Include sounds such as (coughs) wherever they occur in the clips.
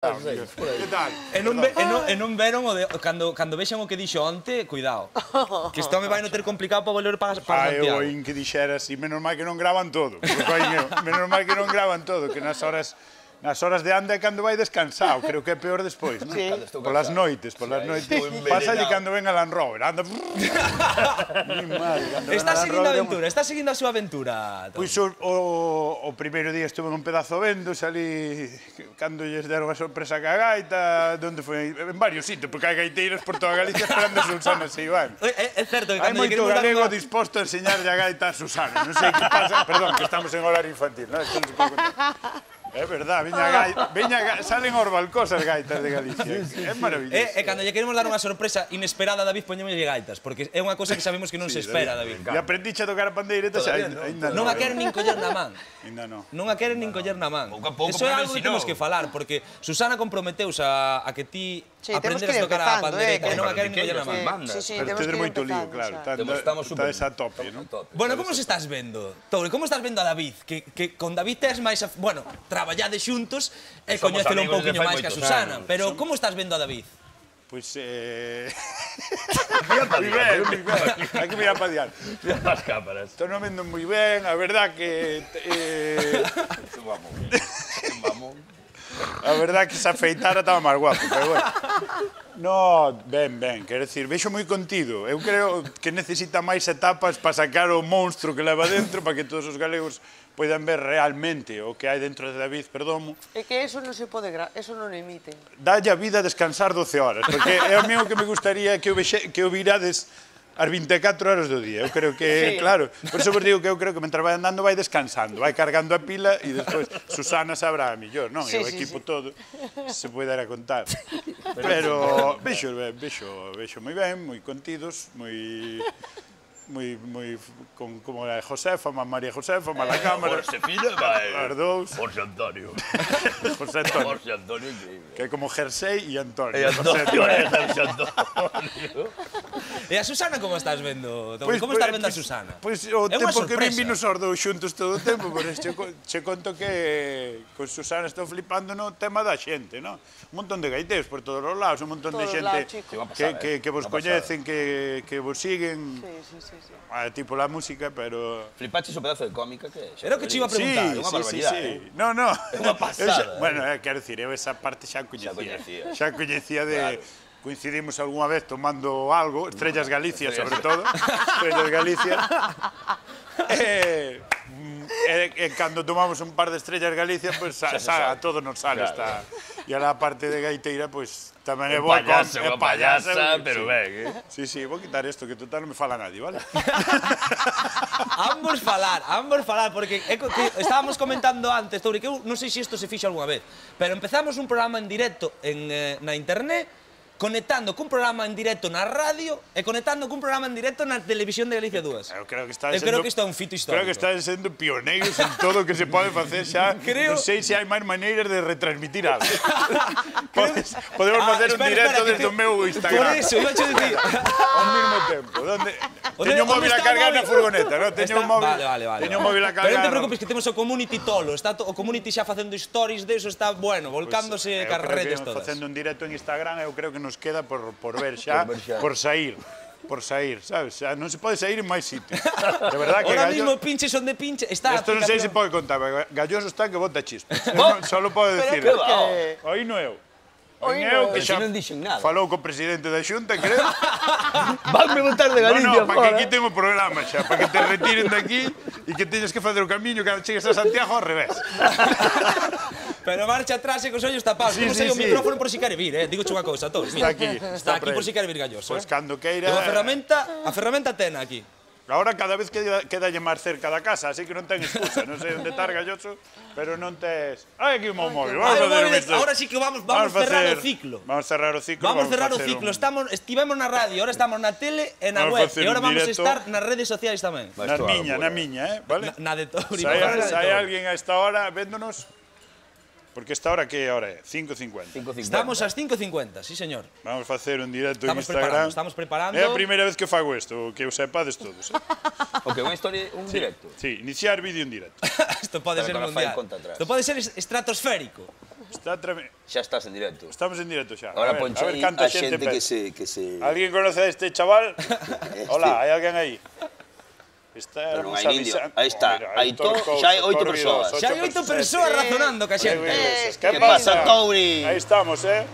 Que tal? E non, ve, e non, e non veron o de, cando, cando vexan o que dixo onte, cuidado. (laughs) Que isto me vai non ter complicado para volver para, para Ai, Santiago. Ai, o que dixera así, menos mal que non graban todo. Porque, menos mal que non graban todo, que nas horas Nas horas de anda é cando vai descansado, creo que é peor despois, non? Sí. Polas noites, polas sí, noites. Pásalle cando ven a Land Rover, anda... mal, está seguindo a aventura, está seguindo a súa aventura. Pois o, o, o primeiro día estuve un pedazo vendo, salí cando lles deron a sorpresa ca gaita, donde foi? En varios sitios, porque hai gaiteiros por toda Galicia esperando a Susana se iban. É, é certo, que hai moito galego unha... disposto a enseñarlle a gaita a Susana, non sei que pasa, perdón, que estamos en horario infantil, non? Esto non se pode contar. É verdad, viña, ah. gai, viña gai, salen os balcós as gaitas de Galicia. É maravilloso. E, eh, e eh, cando lle queremos dar unha sorpresa inesperada, a David, poñémoslle gaitas, porque é unha cosa que sabemos que non sí, se espera, David. David. E aprendiche a tocar a pandeireta, ainda ainda non. Non a queren nin coller na man. Ainda non. Non a queren nin coller na man. Pouco a pouco, Eso é algo que temos que falar, porque Susana comprometeus a, a que ti Sí, aprender a tocar a pandereta, eh, que non a Karen nin man. bandas. Sí, sí, Pero temos que moito lío, claro. Está, estamos super... Estás a tope, non? Bueno, como se estás vendo? Toure, como estás vendo a David? Que, que con David tes máis... Bueno, traballade xuntos e eh, coñécelo un pouquinho máis que a Susana. Pero como estás vendo a David? Pois... Eh... moi ben, moi ben. Hai que mirar para diante. Mira as cámaras. Estou non vendo moi ben, a verdad que... Eh... (laughs) Vamos. Vamos. A verdad que se afeitara estaba máis guapo, pero bueno. No, ben, ben, quero decir, vexo moi contido. Eu creo que necesita máis etapas para sacar o monstro que leva dentro para que todos os galegos poidan ver realmente o que hai dentro de David Perdomo. É que eso non se pode, gra... eso non emite. Dalle a vida descansar 12 horas, porque é o mesmo que me gustaría que o, vexe, que o virades as 24 horas do día. Eu creo que, sí. claro, por eso vos digo que eu creo que mentre vai andando vai descansando, vai cargando a pila e despois Susana sabrá a millor, non? Sí, e o equipo sí, sí. todo se pode dar a contar. (laughs) Pero vexo, vexo, vexo moi ben, moi contidos, moi moi, moi con, como a Josefa, má María Josefa, má la eh, Cámara. Josefina, vai. As dous. José Antonio. (laughs) José Antonio. José Antonio, increíble. Que é como Jersey e Antonio. E Antonio, é José Antonio. Eh, e a Susana como estás vendo? Pois, como estás vendo a Susana? Pois pues, o é tempo que vin vinos os dous xuntos todo o tempo, pero che, che conto que con Susana estou flipando no tema da xente, non? Un montón de gaiteos por todos os lados, un montón todos de xente lados, que, que, que vos coñecen, que, que vos siguen. Sí, sí, sí sí. Ah, tipo la música, pero... Flipaches o pedazo de cómica que... Era o que te iba a preguntar, sí, unha sí, barbaridade. Sí, sí. Eh? No, no. Unha pasada. Xa, eh? Bueno, eh, quero dicir, eu eh, esa parte xa coñecía. Xa coñecía. Xa coñecía de... Claro. Coincidimos algunha vez tomando algo, Estrellas Galicia sobre todo, Estrellas (laughs) Galicia. eh, eh, eh e, e cando tomamos un par de estrellas Galicia, pois pues, (laughs) sa, a, a todos nos sale claro. esta... E a la parte de gaiteira, pois pues, Tamén é boa payasa, con... É payasa, payasa pero ben, eh? Sí, sí, vou quitar isto, que total non me fala nadie, vale? (laughs) ambos falar, ambos falar, porque é que estábamos comentando antes, Touri, que eu non sei se isto se fixa algunha vez, pero empezamos un programa en directo en, eh, na internet, conectando cun programa en directo na radio e conectando cun programa en directo na televisión de Galicia 2. Eu creo que está eu sendo, creo que está un fito histórico. Creo que están sendo pioneiros en todo o que se pode facer xa. (laughs) Creo... Non sei se hai máis maneiras de retransmitir algo. (laughs) Podes, podemos ah, facer espera, un directo espera, desde te... o meu Instagram. Por eso, iba a dicir... (laughs) Ao mesmo tempo. Donde... Teño un móvil a cargar na furgoneta, non? Teño un móvil. Vale, vale, vale. Teño un móvil a cargar. Pero non te preocupes que temos o community tolo, está o community xa facendo stories de eso, está bueno, volcándose eh, pues, carretes todas. Facendo un directo en Instagram, eu creo que nos queda por por ver (laughs) xa, por sair por sair, sabes? Xa non se pode sair en máis sitio. (laughs) De verdad que Ahora Gallo... mismo pinches onde pinche. Está Esto non sei se pode contar, Galloso está que bota chispa. (laughs) Solo pode decir. Aí no eu. Oíno, que xa non dixen nada. Falou co presidente da Xunta, creo. (laughs) Vanme botar de Galicia no, no, para que aquí eh. ten o programa xa, para que te retiren daqui e que teñas que facer o camiño cando chegues a Santiago ao revés. (laughs) Pero marcha atrás e cos ollos tapados. Sí, Como sí, sei sí. o micrófono por si quere vir, eh? Digo unha cousa, todos. Mira. Está aquí. Está, está aquí por si quere vir galloso. Pois pues eh? cando queira... E a ferramenta, a ferramenta tena aquí. Ahora cada vez queda, quedalle máis cerca da casa, así que non ten excusa. Non sei onde estar galloso, pero non tes... Ai, aquí o meu móvil. Vamos Ay, móvil des... Ahora sí que vamos, vamos, vamos cerrar facer, o ciclo. Vamos cerrar o ciclo. Vamos, vamos cerrar o ciclo. Un... Estamos, estivemos na radio, ahora estamos na tele e na vamos web. E ahora vamos directo... estar nas redes sociais tamén. Na miña, na miña, eh? Vale? Na, na de Touri. Se hai alguén a esta hora véndonos, Porque esta hora que hora é? 5.50. Estamos ás 5.50, sí señor. Vamos facer un directo estamos en Instagram. Preparando, estamos preparando. É a primeira vez que fago isto, que os sepades todos. Eh? (laughs) o que, unha historia, un sí, directo? Sí, iniciar vídeo en directo. (laughs) Isto pode Pero ser mundial. Isto pode ser estratosférico. Está treme... Xa estás en directo. Estamos en directo xa. Ahora a ver, ponche a, ver a xente, xente que se, que se... Alguén conoce a este chaval? (laughs) Hola, hai alguén aí? Está, non, hai indio. Aí está. Aí to, xa hai oito persoas. Xa hai oito persoas razonando ca xente. Eh, que pasa, Touri? Aí estamos, eh?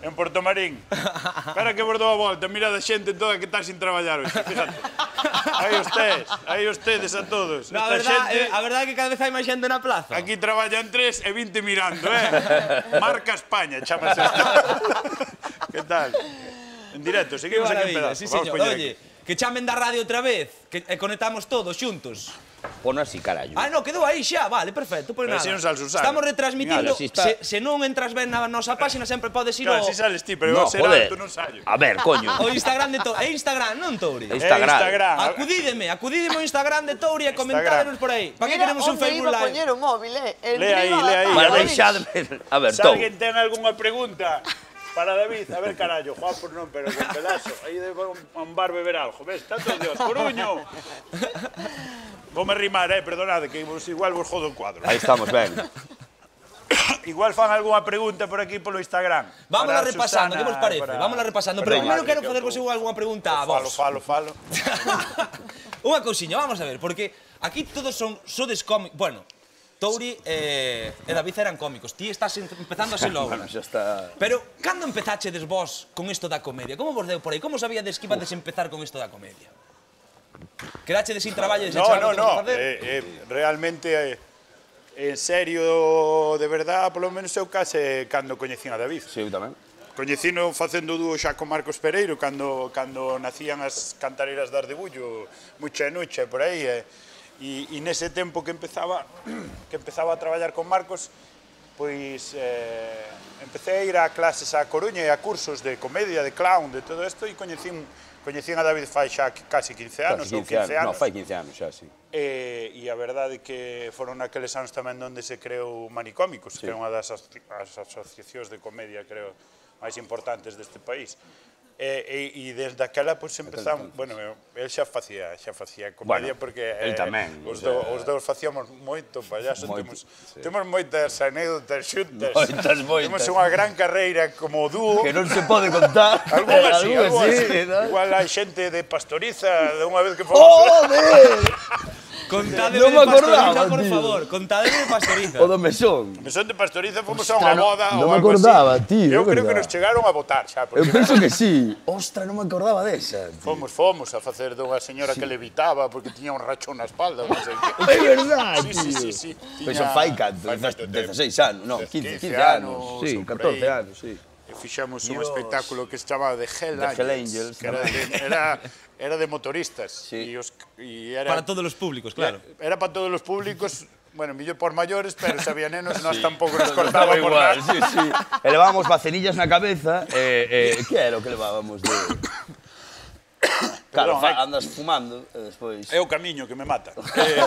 En Porto Marín. (laughs) Espera que vos dou a volta. Mira a xente toda que está sin traballar. Fíjate. Aí ustedes, aí ustedes a todos. No, a, verdad, xente... Eh, a verdade é que cada vez hai máis xente na plaza. Aquí traballan tres e 20 mirando, eh? (laughs) Marca España, chamase. (laughs) que tal? En directo, seguimos aquí en pedazo. Sí, señor. Oye, Que chamen da radio outra vez, que e conectamos todos xuntos. Pon así, carallo. Ah, no, quedou aí xa, vale, perfecto, pois pues nada. sal si Estamos retransmitindo, Mira, está... se, se non entras ben na nosa páxina, sempre podes ir claro, ao... Claro, si sales ti, pero no, será, joder. non sallo. A ver, coño. (laughs) O Instagram de Touri, é Instagram, non Touri? É Instagram. Instagram. Acudídeme, acudídeme ao Instagram de Touri e comentádenos por aí. Pa que queremos un Facebook Live? Mira onde iba a poñer o móvil, eh? Lea aí, lea aí. Para deixadme... A ver, Touri. Se alguén ten algunha pregunta, para David, a ver, carallo, Juan, por non, pero con pedazo. Aí de un bar beber algo, ves, tanto Dios, coruño. Vome rimar, eh, perdonade, que vos, igual vos jodo o cuadro. Aí estamos, ben. (coughs) Igual fan algunha pregunta por aquí polo Instagram. Vámonos para repasando, Susana, que vos parece? Para... Vámonos repasando, pero primeiro quero facervos eu algunha pregunta a vos. Falo, falo, falo. (laughs) Unha cousiña, vamos a ver, porque aquí todos son sodes cómicos, bueno, Touri e, e David eran cómicos. Ti estás empezando así (laughs) logo. bueno, está... Pero, cando empezachedes vos con isto da comedia? Como vos deu por aí? Como sabíades que ibades empezar con isto da comedia? Quedachedes sin traballo e no, no, no. Eh, eh, realmente, eh, en serio, de verdad, polo menos eu case cando coñecín a David. Sí, eu tamén. Coñecino facendo dúo xa con Marcos Pereiro cando, cando nacían as cantareiras das de Bullo, mucha e por aí. Eh E, e nese tempo que empezaba, (clears throat) que empezaba a traballar con Marcos, pois eh, empecé a ir a clases a Coruña e a cursos de comedia, de clown, de todo isto, e coñecín, coñecín a David fai xa casi 15 anos, ou 15 anos. No, fai 15 anos xa, sí. Eh, e, e a verdade que foron aqueles anos tamén onde se creou Manicómicos, sí. que é unha das as, as asociacións de comedia, creo, máis importantes deste país. Eh, eh, e, e, e desde aquela pois pues, empezamos, bueno, el xa facía, xa facía comedia bueno, porque eh, tamén, os, do, os dous facíamos moito payaso, moito, temos, sí. temos moitas anécdotas xuntas. Moitas, moitas. Temos unha gran carreira como dúo. Que non se pode contar. (laughs) Alguna sí, alguna sí. Igual hai xente de pastoriza de unha vez que (laughs) fomos. Oh, (laughs) Contade non me acordaba, por tío. favor. Contade de pastoriza. O do mesón. O mesón de pastoriza fomos Ostra, a unha boda no, ou algo acordaba, así. tío. Eu creo que nos chegaron a votar xa. Eu penso que sí. Ostra, non me acordaba desa. Tío. Fomos, fomos a facer dunha señora sí. que levitaba porque tiña un rachón na espalda. Non sei que. (laughs) É verdade, tío. Sí, sí, sí. sí. Tiña... Pero fai 16 anos, non, 15, 15 anos. Sí, 14 anos, sí. E fixamos Dios. un espectáculo que se chamaba The Hell Angels. The Hell Angels. Que era, era era de motoristas. Sí. Y os, y era, para todos os públicos, claro. Era, era para todos os públicos, (laughs) bueno, millón por maiores, pero se había nenos, sí. nós tampouco nos (laughs) cortaba por igual, nada. Sí, sí. (laughs) E levábamos vacenillas na cabeza, eh, eh, que era o que levábamos de... Claro, Perdón, fa, andas fumando e despois... É o camiño que me mata. eh,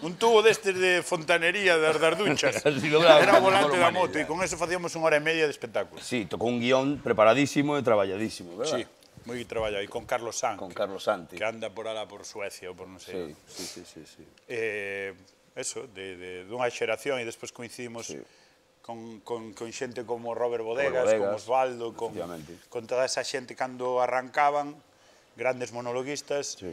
un tubo destes de fontanería das das duchas. Era o volante da moto e con eso facíamos unha hora e media de espectáculo. Sí, tocou un guión preparadísimo e traballadísimo, verdad? Sí. Moi traballa aí con Carlos Santi. Con Carlos Santi. Que anda por ala por Suecia ou por non sei. Sí, sí, sí, sí, sí. Eh, eso, de, de, dunha xeración e despois coincidimos sí. con, con, con xente como Robert Bodegas, como, Bodegas, como Osvaldo, con, con toda esa xente cando arrancaban, grandes monologuistas, sí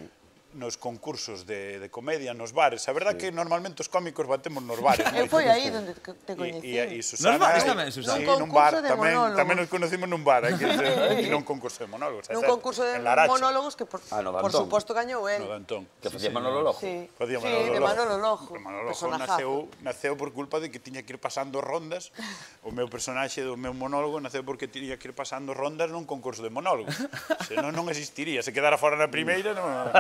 nos concursos de, de comedia nos bares. A verdade sí. que normalmente os cómicos batemos nos bares. Eu foi aí (laughs) onde te coñecí. E, e, e Susana... Nos bares tamén, Susana. Sí, nun bar, tamén, monólogos. tamén nos conocimos nun bar, aquí, aquí non concurso de monólogos. Nun concurso de monólogos que, por, ah, no por suposto, gañou el. No Dantón. Que facía sí, Manolo Lojo. Sí, facía Manolo sí Lojo. Manolo Lojo. Manolo Lojo naceu, naceu por culpa de que tiña que ir pasando rondas. O meu personaxe do meu monólogo naceu porque tiña que ir pasando rondas nun concurso de monólogos. Senón non existiría. Se quedara fora na primeira, non...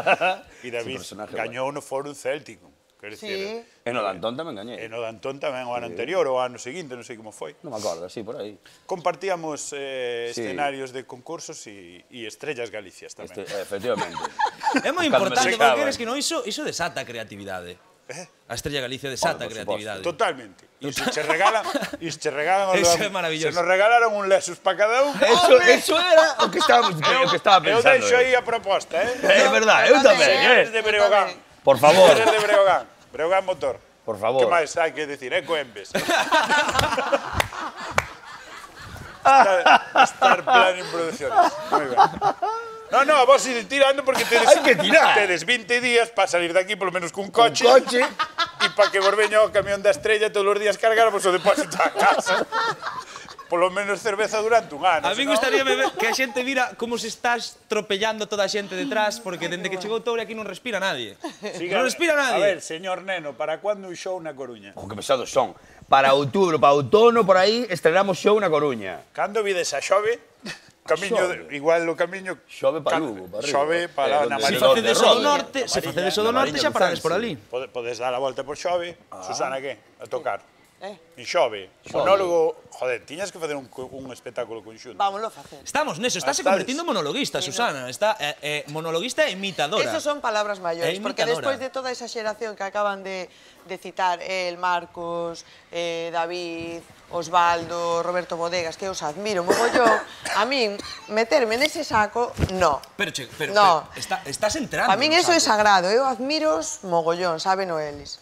E David gañou no Fórum Céltico. Quer sí. Decir, e eh. no Dantón tamén gañei. E no Dantón tamén o ano sí. anterior, o ano seguinte, non sei como foi. Non me acordo, sí, por aí. Compartíamos eh, sí. escenarios de concursos e, e estrellas galicias tamén. Este, efectivamente. (laughs) é moi importante, porque crees que non iso, iso desata a creatividade. Eh? A Estrella Galicia desata a creatividade. Totalmente. E se che regalan, e se regalan Eso lo- é maravilloso. Se nos regalaron un Lexus para cada un. Eso, eso era o que estábamos, o que estaba Eu pensando. deixo aí a proposta, eh? É verdade, eu tamén, Eres eh. de Breogán. Por favor. Eres de Breogán. Breogán Motor. Por favor. Que máis hai que decir? Eco Embes. (laughs) Star, Star Planning Producciones. Moi ben. No, no, vos ir tirando porque tedes, Hai que tirar. tedes 20 días para salir de aquí polo menos cun coche. coche. para que vos veña o camión da estrella todos os días cargarvos o depósito a casa. Polo menos cerveza durante un ano. A mí gustaría ver que a xente vira como se está estropellando toda a xente detrás, porque dende que chegou Toure aquí non respira nadie. Sí, non respira nadie. A ver, señor Neno, para cando un show na Coruña? Jo, que pesados son. Para outubro, para outono, por aí, estrenamos show na Coruña. Cando vides a xove? Camiño, xove. igual o camiño... Xove para Lugo, para Xove para eh, Namarilla. Se facedes ao norte, se facedes ao norte, xa parades por ali. Podes dar a volta por Xove, ah. Susana, que? A tocar. Eh? Xove. Xove. Monólogo, joder, tiñas que facer un, un espectáculo conxunto. Vámoslo facer. Estamos neso, estáse Estades. convertindo en monologuista, Susana. Está eh, eh, monologuista e imitadora. Esas son palabras maiores, eh, porque despois de toda esa xeración que acaban de, de citar el Marcos, eh, David, Osvaldo, Roberto Bodegas, que os admiro mogollón, a min meterme nese saco, no. Pero, che, pero, no. pero está, estás entrando. A min eso saco. é sagrado, eu admiros mogollón, saben o eles.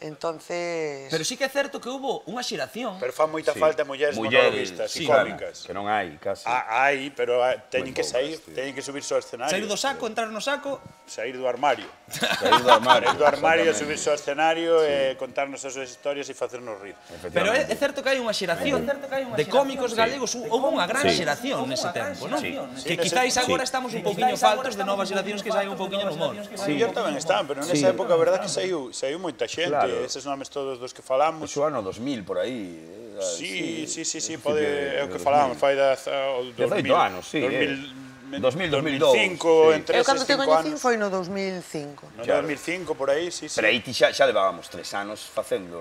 Entonces... Pero sí que é certo que hubo unha xeración. Pero fan moita sí. falta mulleres, mulleres monologistas sí, cómicas. Claro, que non hai, casi. Ah, hai, pero ah, teñen que sair, tío. teñen que subirse ao escenario. Sair do saco, entrar no saco. Sair do armario. (laughs) Sair do armario. sair do armario, subirse ao escenario, sí. eh, contarnos as súas historias e facernos rir. Pero é, é certo que hai unha xeración de cómicos galegos. Sí. Houve unha gran sí. xeración nese tempo, non? Sí. Que sí. quizáis sí. agora estamos un pouquiño faltos de novas xeracións que saen un pouquiño no humor. Sí, yo tamén están, pero nesa época a verdad que saiu, saiu moita xente claro. Eh, eses nomes todos dos que falamos. Eso ano 2000, por aí. Eh, sí, sí, sí, sí, sí pode, é o que falamos, fai da, o 2000, anos, sí, 2000, eh. 2000, 2005, sí. entre Eu cando te coñecín foi no 2005. No claro. 2005, por aí, sí, sí. Pero aí ti xa, xa levábamos tres anos facendo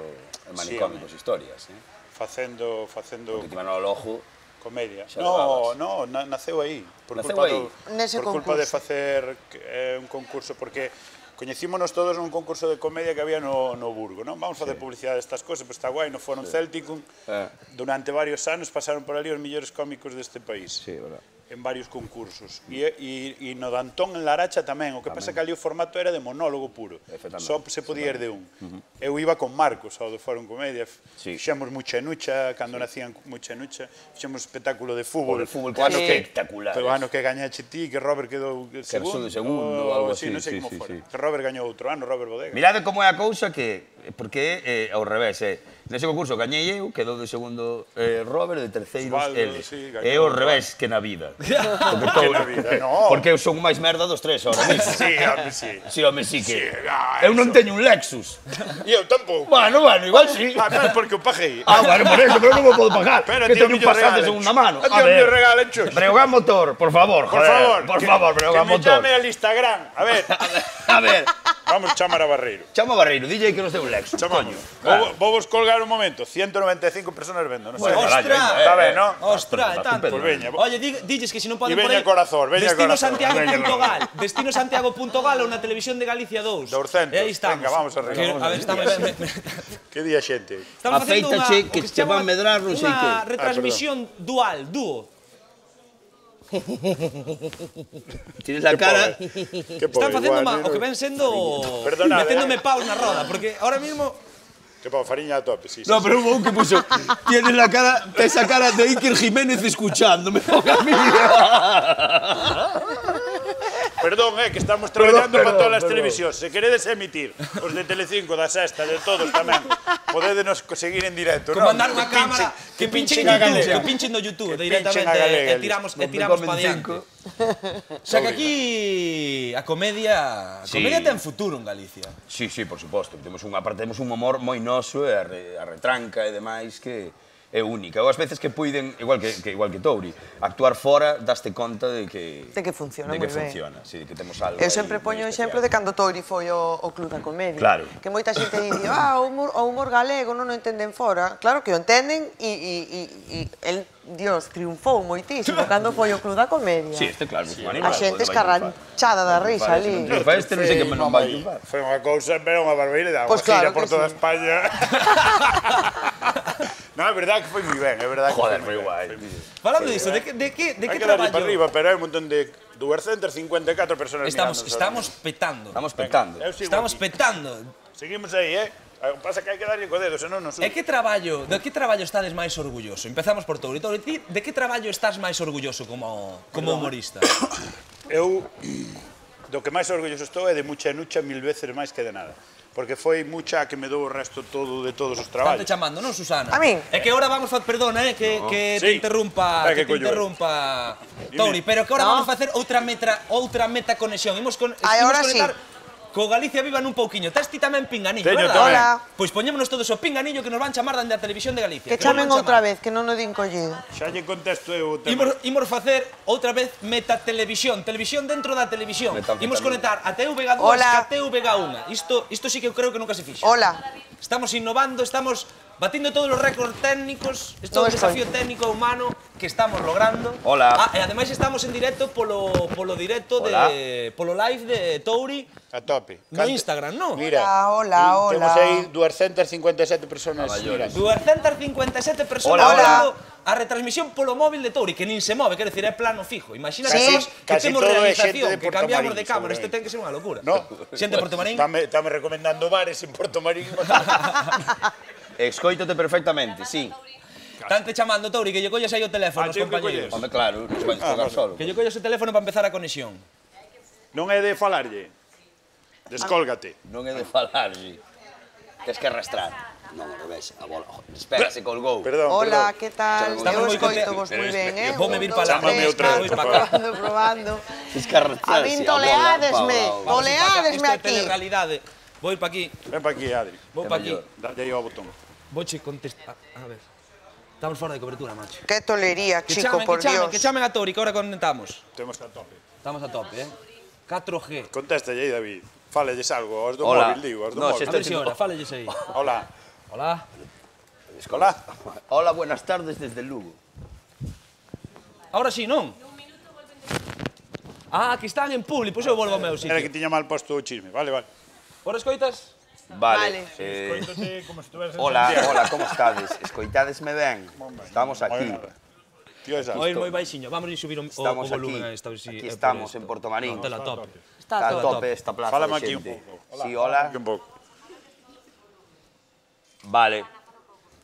manicómicos sí, historias, eh? Facendo, facendo... Porque ti Manolo ojo... Comedia. Xa no, levabas. no, na, naceu aí. Por naceu culpa aí. Do, Nese por concurso. culpa de facer eh, un concurso, porque coñecímonos todos nun concurso de comedia que había no, no Burgo, non? Vamos facer publicidade destas cousas, pero pois está guai, no foron sí. Celticum, eh. durante varios anos pasaron por ali os millores cómicos deste país. Sí, verdad en varios concursos. E, e, e no Dantón en Laracha tamén. O que pasa que ali o formato era de monólogo puro. Só se podía ir de un. Uh -huh. eu iba con Marcos ao do Fórum Comedia. Sí. fixemos Muchenucha cando sí. nacían Muchenucha fixemos espectáculo de fútbol. O de fútbol claro, que... Eh, espectacular o ano que gañaxe ti que Robert quedou segundo, que segundo o, algo así, sí, non sei sí, como sí, fora. sí. que Robert gañou outro ano Robert Bodega. Mirade como é a cousa que porque é eh, ao revés é eh Nese concurso gañei eu, quedou de segundo eh, Robert, de terceiro Osvaldo, L. Sí, é o revés que na vida. (laughs) Porque, todo, na vida, no. Eh, porque eu son o máis merda dos tres ahora mismo. (laughs) sí, home, sí. Sí, home, sí que... Sí, ah, eu non teño un Lexus. E (laughs) eu tampouco. Bueno, bueno, igual sí. Ah, pero porque o paguei. Ah, bueno, por eso, pero non o podo pagar. Pero que teño un pasante segunda mano. A ver, me regalan chus. Breogán Motor, por favor, joder. Por favor. Por favor, Breogán Motor. Que me chame al Instagram. A ver. a ver. Vamos chamar a Barreiro. chama Barreiro, DJ que nos deu un Lexus. Chamaño. Claro. Vou, vou vos colgar un momento. 195 personas vendo, non sei. Bueno, Ostras! carallo, eh, Está ben, non? Ostras, Está e tanto. Pues veña, Oye, di- dilles que se non poden E por veña aí... corazón, veña Destino. Santiago.gal, Destino Santiago.gal ou na televisión de Galicia 2. 200. E aí estamos. Venga, vamos arriba, Que- a ver, estamos, (laughs) Que día xente. estamos facendo unha, o que se van medrar, non sei Unha que. retransmisión dual, dúo. (laughs) Tienes la cara... Están facendo igual, ma, o que ven sendo meténdome eh. paus na roda, porque ahora mismo Que pa, fariña a tope, sí. sí, No, pero hubo un que puso, tienes la cara, esa cara de Iker Jiménez escuchando, me ponga a mí. (laughs) Perdón, eh, que estamos traballando para todas as televisións. Se queredes emitir os de Telecinco, da Sexta, de todos tamén, podedenos seguir en directo. Como andar unha cámara que pinchen, que pinchen no YouTube, que directamente, e eh, tiramos, e tiramos para diante. Xa que aquí a comedia, a comedia ten futuro en Galicia. Sí, sí, por suposto. Temos unha parte, temos un humor moi noso, e a retranca e demais que é única. Ou as veces que puiden, igual que, que igual que Touri, actuar fora daste conta de que... De que funciona de que funciona, ben. sí, que temos algo Eu sempre poño o exemplo de cando Touri foi o, o Club da Comedia. Claro. Que moita xente dice, ah, o humor, o humor galego non o entenden fora. Claro que o entenden e, e, e, e el Dios, triunfou moitísimo cando foi o Club da Comedia. Sí, este claro, sí, animal, a xente escarranchada da risa ali. Triunfa este non sei que me non vai triunfar. Foi unha cousa, pero unha barbeira pois da pues claro por toda sí. España. (laughs) non, é verdade que foi moi ben, é verdade que Joder, foi guai. Falando disso, de eh. que, de que, de que traballo... Hai que para arriba, pero hai un montón de 254 personas estamos, mirando. Estamos petando. Estamos petando. Estamos petando. Seguimos aí, eh? O pasa que hai que darlle co dedo, senón non sube. E que traballo, de que traballo estades máis orgulloso? Empezamos por Touro. Touro, ti de que traballo estás máis orgulloso como, como humorista? (coughs) Eu do que máis orgulloso estou é de mucha nucha mil veces máis que de nada porque foi mucha que me dou o resto todo de todos os traballos. Estante chamando, non, Susana? A min? É que agora vamos a... perdona, eh, que, no. que te sí. interrumpa, Vai, que, que te interrumpa, Tori, pero que agora no. vamos facer outra metra, outra meta conexión. Imos, con, Ai, imos conectar sí. Co Galicia Viva nun pouquiño. Tes ti tamén pinganillo, Teño verdad? Hola. Pois poñémonos todos o pinganillo que nos van chamar dende a televisión de Galicia. Que, que chamen outra vez, que non o din collido. Xa lle contesto eu o tema. Imos, imos facer outra vez metatelevisión, televisión dentro da televisión. Imos conectar a TVG2 a TVG1. Isto, isto sí que eu creo que nunca se fixo. Hola. Estamos innovando, estamos batindo todos os récords técnicos, isto é un desafío estoy. técnico e humano que estamos logrando. Hola. Ah, e ademais estamos en directo polo, polo directo hola. de polo live de Touri. A tope. No Cante... Instagram, no? Mira, hola, hola, hola. Temos aí 257 personas. Mira. 257 personas hola, hola. a retransmisión polo móvil de Touri, que nin se move, quero decir, é plano fijo. Imagina sí. que Casi temos realización, que cambiamos Marín, de cámara, este ten que ser unha locura. No. Xente Porto Marín. Estame recomendando bares en Porto Marín. (laughs) Escoítote perfectamente, sí. Tante chamando, Touri, que lle colles aí o teléfono, ah, os compañeros. Home, claro, nos vais ah, tocar solo. Que lle colles o teléfono para empezar a conexión. Non é de falarlle. Descólgate. Non é de falarlle. Tes que arrastrar. Non, ao revés, a bola. Espera, se colgou. Perdón, Hola, perdón. que tal? Estamos eu escoito vos moi ben, eh? Vou me vir para lá. Chámame outra vez, Probando, probando. arrastrar. A min toleadesme, toleadesme aquí. Isto é telerrealidade. Vou ir para aquí. Ven para aquí, Adri. Vou para aquí. Dalle aí ao botón. Voche contestar. A ver. Estamos fora de cobertura, macho. Que tolería, que chico, chamen, por que chamen, Dios. Que chamen a Tori, que ahora conectamos. Temos que a tope. Estamos a tope, eh? 4G. Contéstalle aí, David. Fálelles algo, aos do Hola. móvil, digo, aos do no, móvil. A ver se ora, aí. Hola. Hola. Hola. Hola, buenas tardes desde Lugo. Ahora sí, non? Minuto volven de... Ah, que están en público, pois pues eu volvo ao meu sitio. Era que tiña mal posto o chisme, vale, vale. Ora escoitas? Vale. vale. Eh, como se hola, hola, como estades? Escoitadesme ben? Estamos aquí. Tío, esa. Moi, moi baixiño. Vamos a subir o, estamos o volumen aquí, a esta. Si aquí estamos, en Porto Marín. Está a tope. Está a tope tope esta plaza Fálame de xente. Aquí un pouco. Sí, hola. Aquí un pouco. Vale.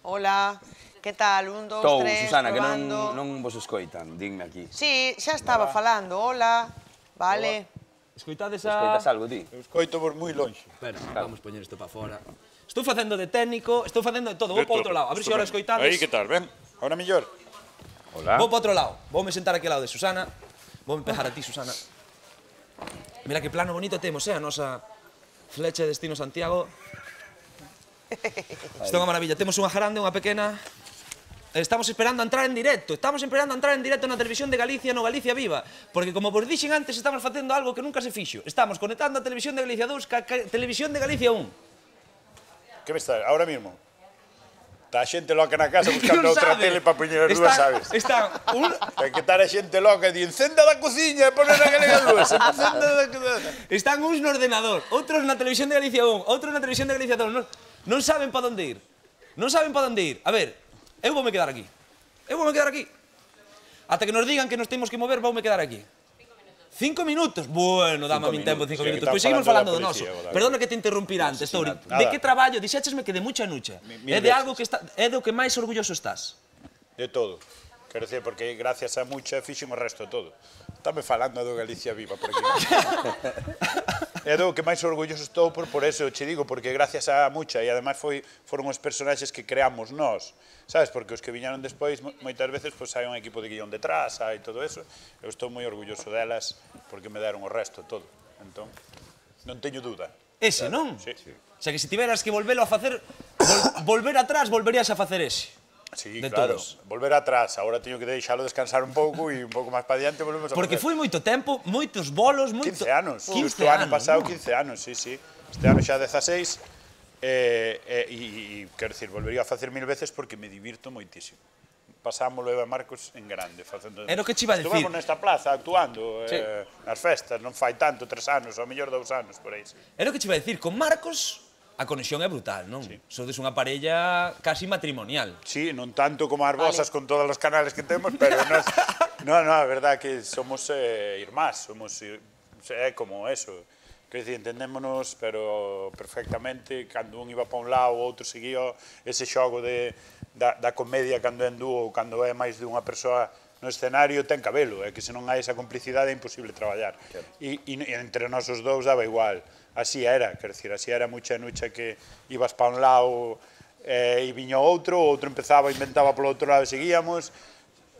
Hola. Que tal? Un, dos, Tou, tres, Susana, probando. que non, non vos escoitan, dinme aquí. Sí, xa estaba hola. falando. Hola. Vale. Hola. Escoitades a... Escoitas algo, ti? Eu escoito por moi longe. Espera, claro. vamos poñer isto para fora. Estou facendo de técnico, estou facendo de todo. Vou para outro lado. A ver se ahora escoitades. Aí, que tal, ben? Ahora mellor. Hola. Vou para outro lado. Voume sentar aquí ao lado de Susana. Voume me a ti, Susana. Mira que plano bonito temos, eh? A nosa flecha de destino Santiago. Isto é unha maravilla. Temos unha grande, unha pequena, Estamos esperando a entrar en directo, estamos esperando a entrar en directo na televisión de Galicia no Galicia Viva, porque como vos dixen antes estamos facendo algo que nunca se fixo. Estamos conectando a televisión de Galicia 2 ca, ca televisión de Galicia 1. Que me está ahora mismo? Está a xente loca na casa buscando (laughs) outra tele para poñer as dúas, sabes? Está un... (laughs) Ten que estar a xente loca e di encenda da cociña e poner a luz, dúas, (laughs) encenda da cociña. Están uns no ordenador, outros na televisión de Galicia 1, outros na televisión de Galicia 2, non, non saben para onde ir. Non saben para onde ir. A ver, Eu voume quedar aquí. Eu voume quedar aquí. Ata que nos digan que nos temos que mover, voume quedar aquí. Cinco minutos? Bueno, dame a min tempo cinco minutos. Pois seguimos falando do noso. Perdona que te interrumpira antes, Touri. De que traballo? Dixéchesme que de mucha nucha. É de veces. algo que está, é do que máis orgulloso estás. De todo. Quero dizer, porque gracias a Mucha fixen o resto todo. Estame falando do Galicia Viva por aquí. (laughs) é do que máis orgulloso estou por, por eso, che digo, porque gracias a Mucha e ademais foi, foron os personaxes que creamos nós. Sabes, porque os que viñaron despois, moitas veces, pois hai un equipo de guión detrás, hai todo eso. Eu estou moi orgulloso delas porque me deron o resto todo. Entón, non teño dúda. Ese, non? Sí. O sea, que se tiveras que volvelo a facer, vol, volver atrás, volverías a facer ese. Sí, de claro. todos. Volver atrás, agora teño que deixalo descansar un pouco e un pouco máis para diante volvemos a Porque foi moito tempo, moitos bolos, moito... 15 anos. 15 Justo anos. ano pasado, uh. 15 anos, sí, sí. Este ano xa 16, Eh, eh, e quero dicir, volvería a facer mil veces porque me divirto moitísimo pasámoslo Eva Marcos en grande. Facendo... Era o que che iba a decir. Estuvemos nesta plaza actuando eh, sí. eh, nas festas, non fai tanto, tres anos, ou mellor dous anos, por aí. Sí. Era o que che iba a decir, con Marcos a conexión é brutal, non? Sí. Sodes unha parella casi matrimonial. Sí, non tanto como as vosas vale. con todos os canales que temos, pero nos, (laughs) no, no, a verdad que somos eh, irmás, somos é como eso. Quer dizer, entendémonos, pero perfectamente, cando un iba para un lado, o outro seguía ese xogo de, da, da comedia cando é en dúo ou cando é máis de unha persoa no escenario ten cabelo, é que se non hai esa complicidade é imposible traballar. Claro. E, e entre nós os dous daba igual así era, quer decir, así era mucha nucha que ibas para un lado eh, e viño outro, outro empezaba, inventaba polo outro lado e seguíamos,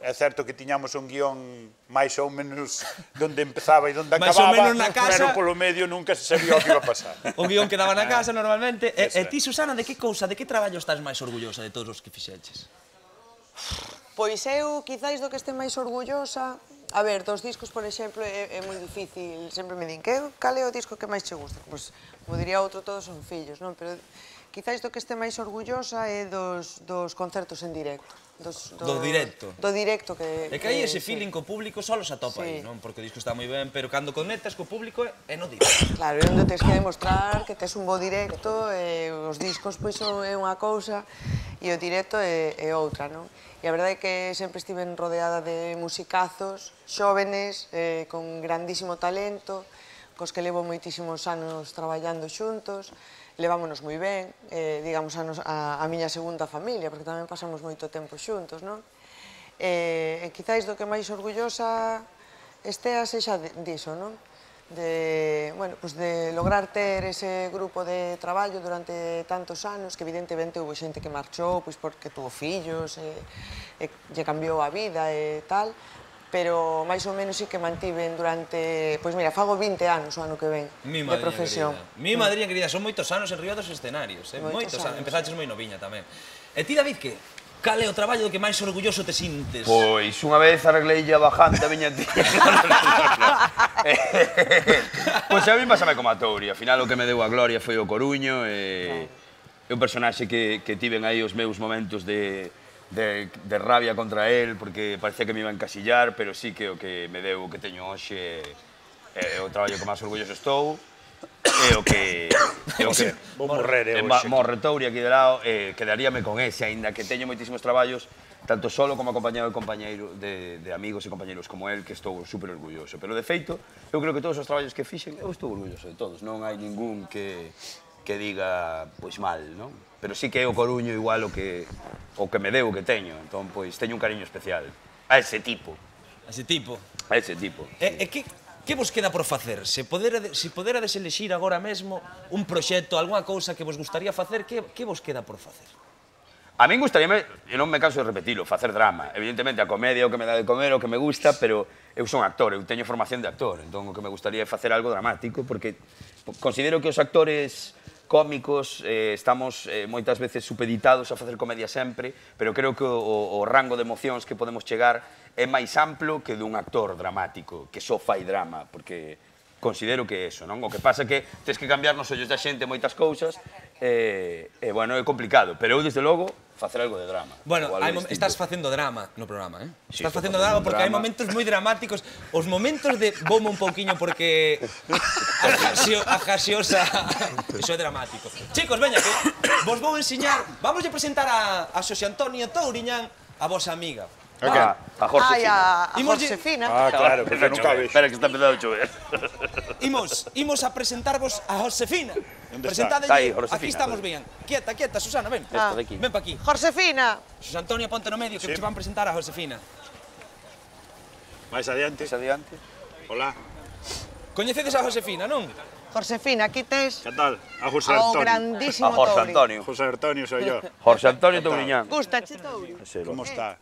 é certo que tiñamos un guión máis ou menos (laughs) donde empezaba e donde acababa, menos na casa, pero polo medio nunca se sabía o que iba a pasar. (laughs) o guión que daba na casa normalmente. e, e ti, Susana, de que cousa, de que traballo estás máis orgullosa de todos os que fixeches? Pois eu, quizáis do que este máis orgullosa, A ver, dos discos, por exemplo, é, é moi difícil. Sempre me din, que cal é o disco que máis che gusta? Pois, como diría outro, todos son fillos, non? Pero quizáis do que este máis orgullosa é dos, dos concertos en directo. Dos, do, do directo. Do directo que... É que hai ese feeling co público só os atopa sí. aí, non? Porque o disco está moi ben, pero cando conectas co público é, é no directo. Claro, é onde tens que demostrar que tes un bo directo, e os discos pois é unha cousa e o directo é, é outra, non? E a verdade é que sempre estiven rodeada de musicazos, xóvenes, eh, con grandísimo talento, cos que levo moitísimos anos traballando xuntos, levámonos moi ben, eh, digamos, a, nos, a, a miña segunda familia, porque tamén pasamos moito tempo xuntos, non? Eh, e quizáis do que máis orgullosa estea sexa diso, non? de, bueno, pues de lograr ter ese grupo de traballo durante tantos anos, que evidentemente houve xente que marchou pois porque tuvo fillos, e, e lle cambiou a vida e tal, pero máis ou menos sí que mantiven durante, pois mira, fago 20 anos o ano que ven Mi de profesión. Querida. Mi madriña querida, son moitos anos en río dos escenarios, eh? moitos, moitos anos. anos. Empezaches moi noviña tamén. E ti, David, que? Cal é o traballo do que máis orgulloso te sintes? Pois, unha vez arreglei a bajante a miña tía. (laughs) pois a mí pasame como a Touri. Al final o que me deu a gloria foi o Coruño. E... É un personaxe que, que tiven aí os meus momentos de, de, de rabia contra él, porque parecía que me iba a encasillar, pero sí que o que me deu o que teño hoxe é, é o traballo que máis orgulloso estou é o que é o (coughs) que vou morrer eu. Eh, ma, morre Touri aquí de lado, eh, quedaríame con ese, aínda que teño moitísimos traballos, tanto solo como acompañado de compañeiro de, de amigos e compañeiros como el que estou super orgulloso, pero de feito, eu creo que todos os traballos que fixen, eu estou orgulloso de todos, non hai ningún que que diga pois mal, non? Pero sí que é o Coruño igual o que o que me deu que teño, entón pois teño un cariño especial a ese tipo. A ese tipo. A ese tipo. E, e que Que vos queda por facer? Se podera, se poderades elexir agora mesmo un proxecto, algunha cousa que vos gustaría facer, que, que vos queda por facer? A min gustaríame, e non me canso de repetilo, facer drama. Evidentemente, a comedia, o que me dá de comer, o que me gusta, pero eu son actor, eu teño formación de actor, entón o que me gustaría é facer algo dramático, porque considero que os actores cómicos eh, estamos eh, moitas veces supeditados a facer comedia sempre, pero creo que o, o rango de emocións que podemos chegar é máis amplo que dun actor dramático que só fai drama, porque considero que é eso, non? O que pasa é que tens que cambiar nos ollos da xente moitas cousas e, e bueno, é complicado, pero eu desde logo facer algo de drama. Bueno, hai, estás facendo drama no programa, eh? Sí, estás facendo drama porque drama. hai momentos moi dramáticos, os momentos de bomba un pouquiño porque a, jasio, a jasiosa, iso é dramático. Chicos, veña, que vos vou ensiñar, vamos a presentar a, a Xosé Antonio Touriñán, a vosa amiga. A, ah, a Jorge. Ai, a, a Imos Josefina. Ah, claro, porque nunca cabe. Espera, que está empezando a chover. Eh. (laughs) Imos, imos a presentarvos a Josefina. Presentadelle, Está aí, Josefina. aquí estamos bien. Quieta, quieta, Susana, ven. Ah. De aquí. Ven pa aquí. Josefina. José Antonio, ponte no medio, que sí. te van presentar a Josefina. Mais adiante. Mais adiante. Hola. Coñecedes a Josefina, non? Josefina, aquí tes... Que tal? A José Antonio. Grandísimo a José Antonio. José Antonio soy yo. José Antonio Touriñán. Gusta, che Touri. Como eh. está?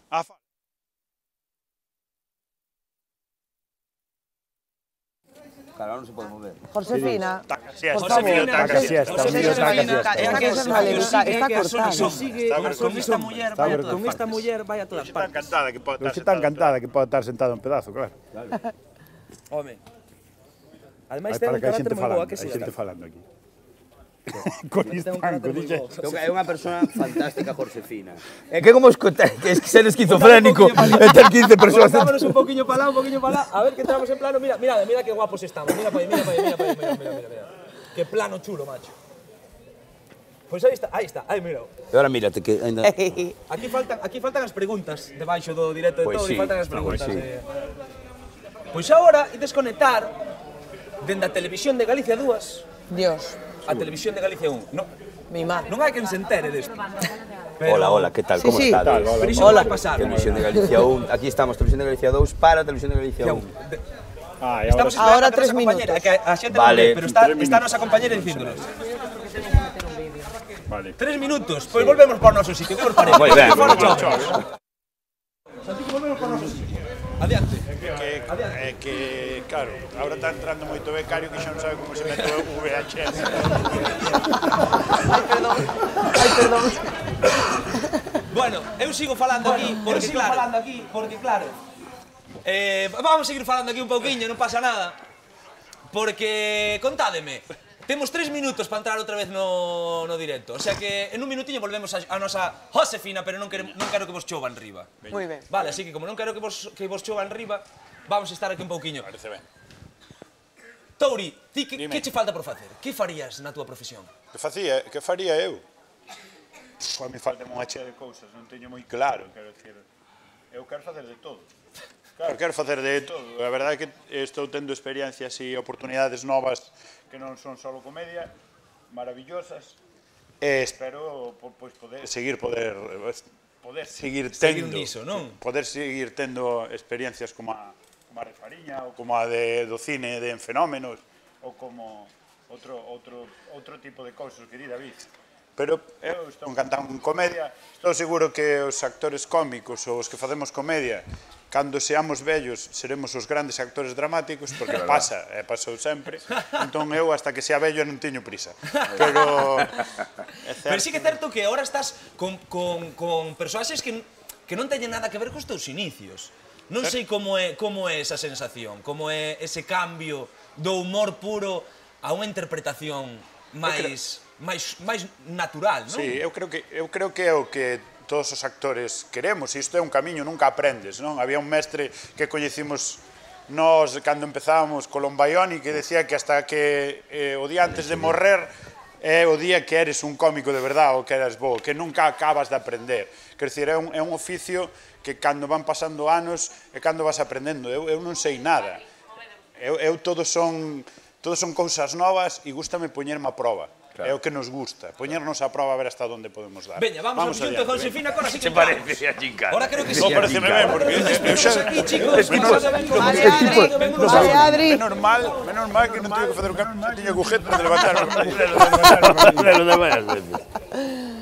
Claro, non se pode mover. Josefina, por favor. Josefina, está que ser malenca, está cortada. Sigue, con esta muller vai a todas Con esta muller vai a todas partes. Encantada que estar. Está encantada que pode estar sentada un pedazo, claro. Home. Ademais, ten un carácter moi boa que se Hai xente falando aquí con este estanco, dixe. É unha persona fantástica, Josefina. É que como escuta, que es que ser esquizofrénico, e ter 15 persoas. Vámonos un poquinho para lá, un poquinho para lá, a ver que entramos en plano, mira, mira, mira que guapos estamos, mira para aí, mira para aí, mira para aí, mira, mira, mira, mira. Que plano chulo, macho. Pois aí está, aí está, aí mira. E agora mírate que ainda... (laughs) Aquí faltan, aquí faltan as preguntas debaixo do directo de pues todo, sí, faltan as preguntas. Pois sí. eh. Pois agora, ides conectar dende a televisión de Galicia 2 Dios, a Televisión de Galicia 1. No, mi madre. non hai quen se entere desto. Hola, hola, ¿qué tal? Sí, ¿Cómo sí. estás? Tal, Pero iso Hola. non vai pasar. Televisión de Galicia 1. Aquí estamos, Televisión de Galicia 2 para Televisión de Galicia 1. Ah, e Estamos esperando Ahora a tres nosa compañera, minutos. que a xente Vale. non ve, pero está, está a nosa compañera dicíndonos. Vale. Tres minutos, pois volvemos para o noso sitio, que vos parece? Moi ben, Fora, chao. Santiago, volvemos para o noso sitio. Adiante. Que, é que, Claro, agora está entrando moito becario que xa non sabe como se mete o VHS. Ai, perdón. Ai, perdón. Bueno, eu sigo falando bueno, aquí porque sigo claro. falando aquí porque claro. Eh, vamos a seguir falando aquí un pouquiño, non pasa nada. Porque contádeme, temos tres minutos para entrar outra vez no, no directo. O sea que en un minutiño volvemos a, a nosa Josefina, pero non, quere, non quero que vos chovan riba. Moi ben. Vale, así que como non quero que vos, que vos chovan riba, Vamos estar aquí un pouquiño. Parece ben. Touri, ti que, Dime. que che falta por facer? Que farías na túa profesión? Que facía, que faría eu? Pois me falta unha chea de cousas, non teño moi claro, quero dicir. Eu quero facer de todo. Claro, quero facer de todo. A verdade é que estou tendo experiencias e oportunidades novas que non son só comedia, maravillosas. E espero pois poder seguir poder eh, poder seguir tendo, seguir niso, non? Poder seguir tendo experiencias como a como a de Fariña ou como a de, do cine de En Fenómenos ou como outro, outro, outro tipo de cousas que di David. Pero eu estou encantado en comedia, estou seguro que os actores cómicos ou os que facemos comedia, cando seamos vellos, seremos os grandes actores dramáticos, porque pasa, é pasou sempre. Entón eu, hasta que sea vello, non teño prisa. Pero... (laughs) É certo. Pero sí que é certo que agora estás con, con, con personaxes que, que non teñen nada que ver cos teus inicios. Non sei como é como é esa sensación, como é ese cambio do humor puro a unha interpretación máis máis máis natural, non? Sí, eu creo que eu creo que é o que todos os actores queremos, isto é un camiño, nunca aprendes, non? Había un mestre que coñecimos nós cando empezábamos co Lombaioni que decía que hasta que eh, o día antes de morrer é o día que eres un cómico de verdade ou que eras bo, que nunca acabas de aprender. Quer dizer, é un, é un oficio que cando van pasando anos e cando vas aprendendo. Eu, eu non sei nada. Eu, eu todo son todo son cousas novas e gústame poñerme a prova. Claro. É o que nos gusta, poñernos a prova a ver hasta onde podemos dar. Veña, vamos, vamos a Xunto Josefina, agora sí que parece a Gincana. Ahora creo que sí. No, parece me ben, porque eu xa... aquí, chicos, vale, Adri, vale, Adri. Menos mal, menos mal que non teño que facer o cambio, tiño que o de levantar. o... de levantar.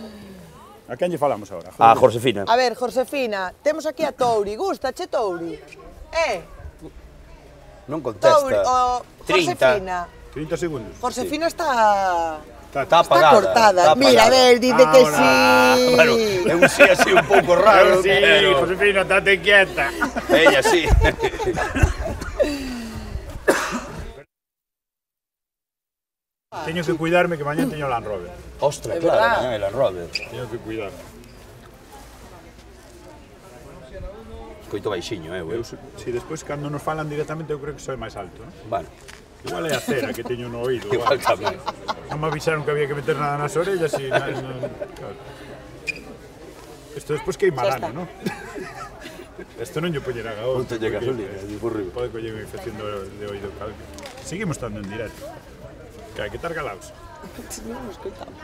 A quen lle falamos agora? A Josefina. A ver, Josefina, temos aquí a Touri. Gusta, che Touri? Eh, Non Touri, contesta. o 30. Josefina. 30 segundos. Josefina está... Está, Está Está apagada. cortada. está Mira, a apagada. ver, dice que sí. Bueno, é un sí así un pouco raro, sí, pero... Josefina, estate quieta. Ella sí. (laughs) Teño que cuidarme que mañá teño Land Rover. Ostra, é claro, mañá é Land Rover. Teño que cuidarme. Coito baixiño, eh, eu. Si despois cando nos falan directamente eu creo que soy máis alto, eh. non? Vale. Igual é a cera que teño no oído. Igual tamén. Non me avisaron que había que meter nada nas orellas e... Na, na, claro. Isto despois que hai non? Isto non lle poñerá gaón. Ponte lle gasolina, di por riba. Pode collerme facendo de oído calque. Seguimos estando en directo. Que hai que estar calaos. Non nos coitamos.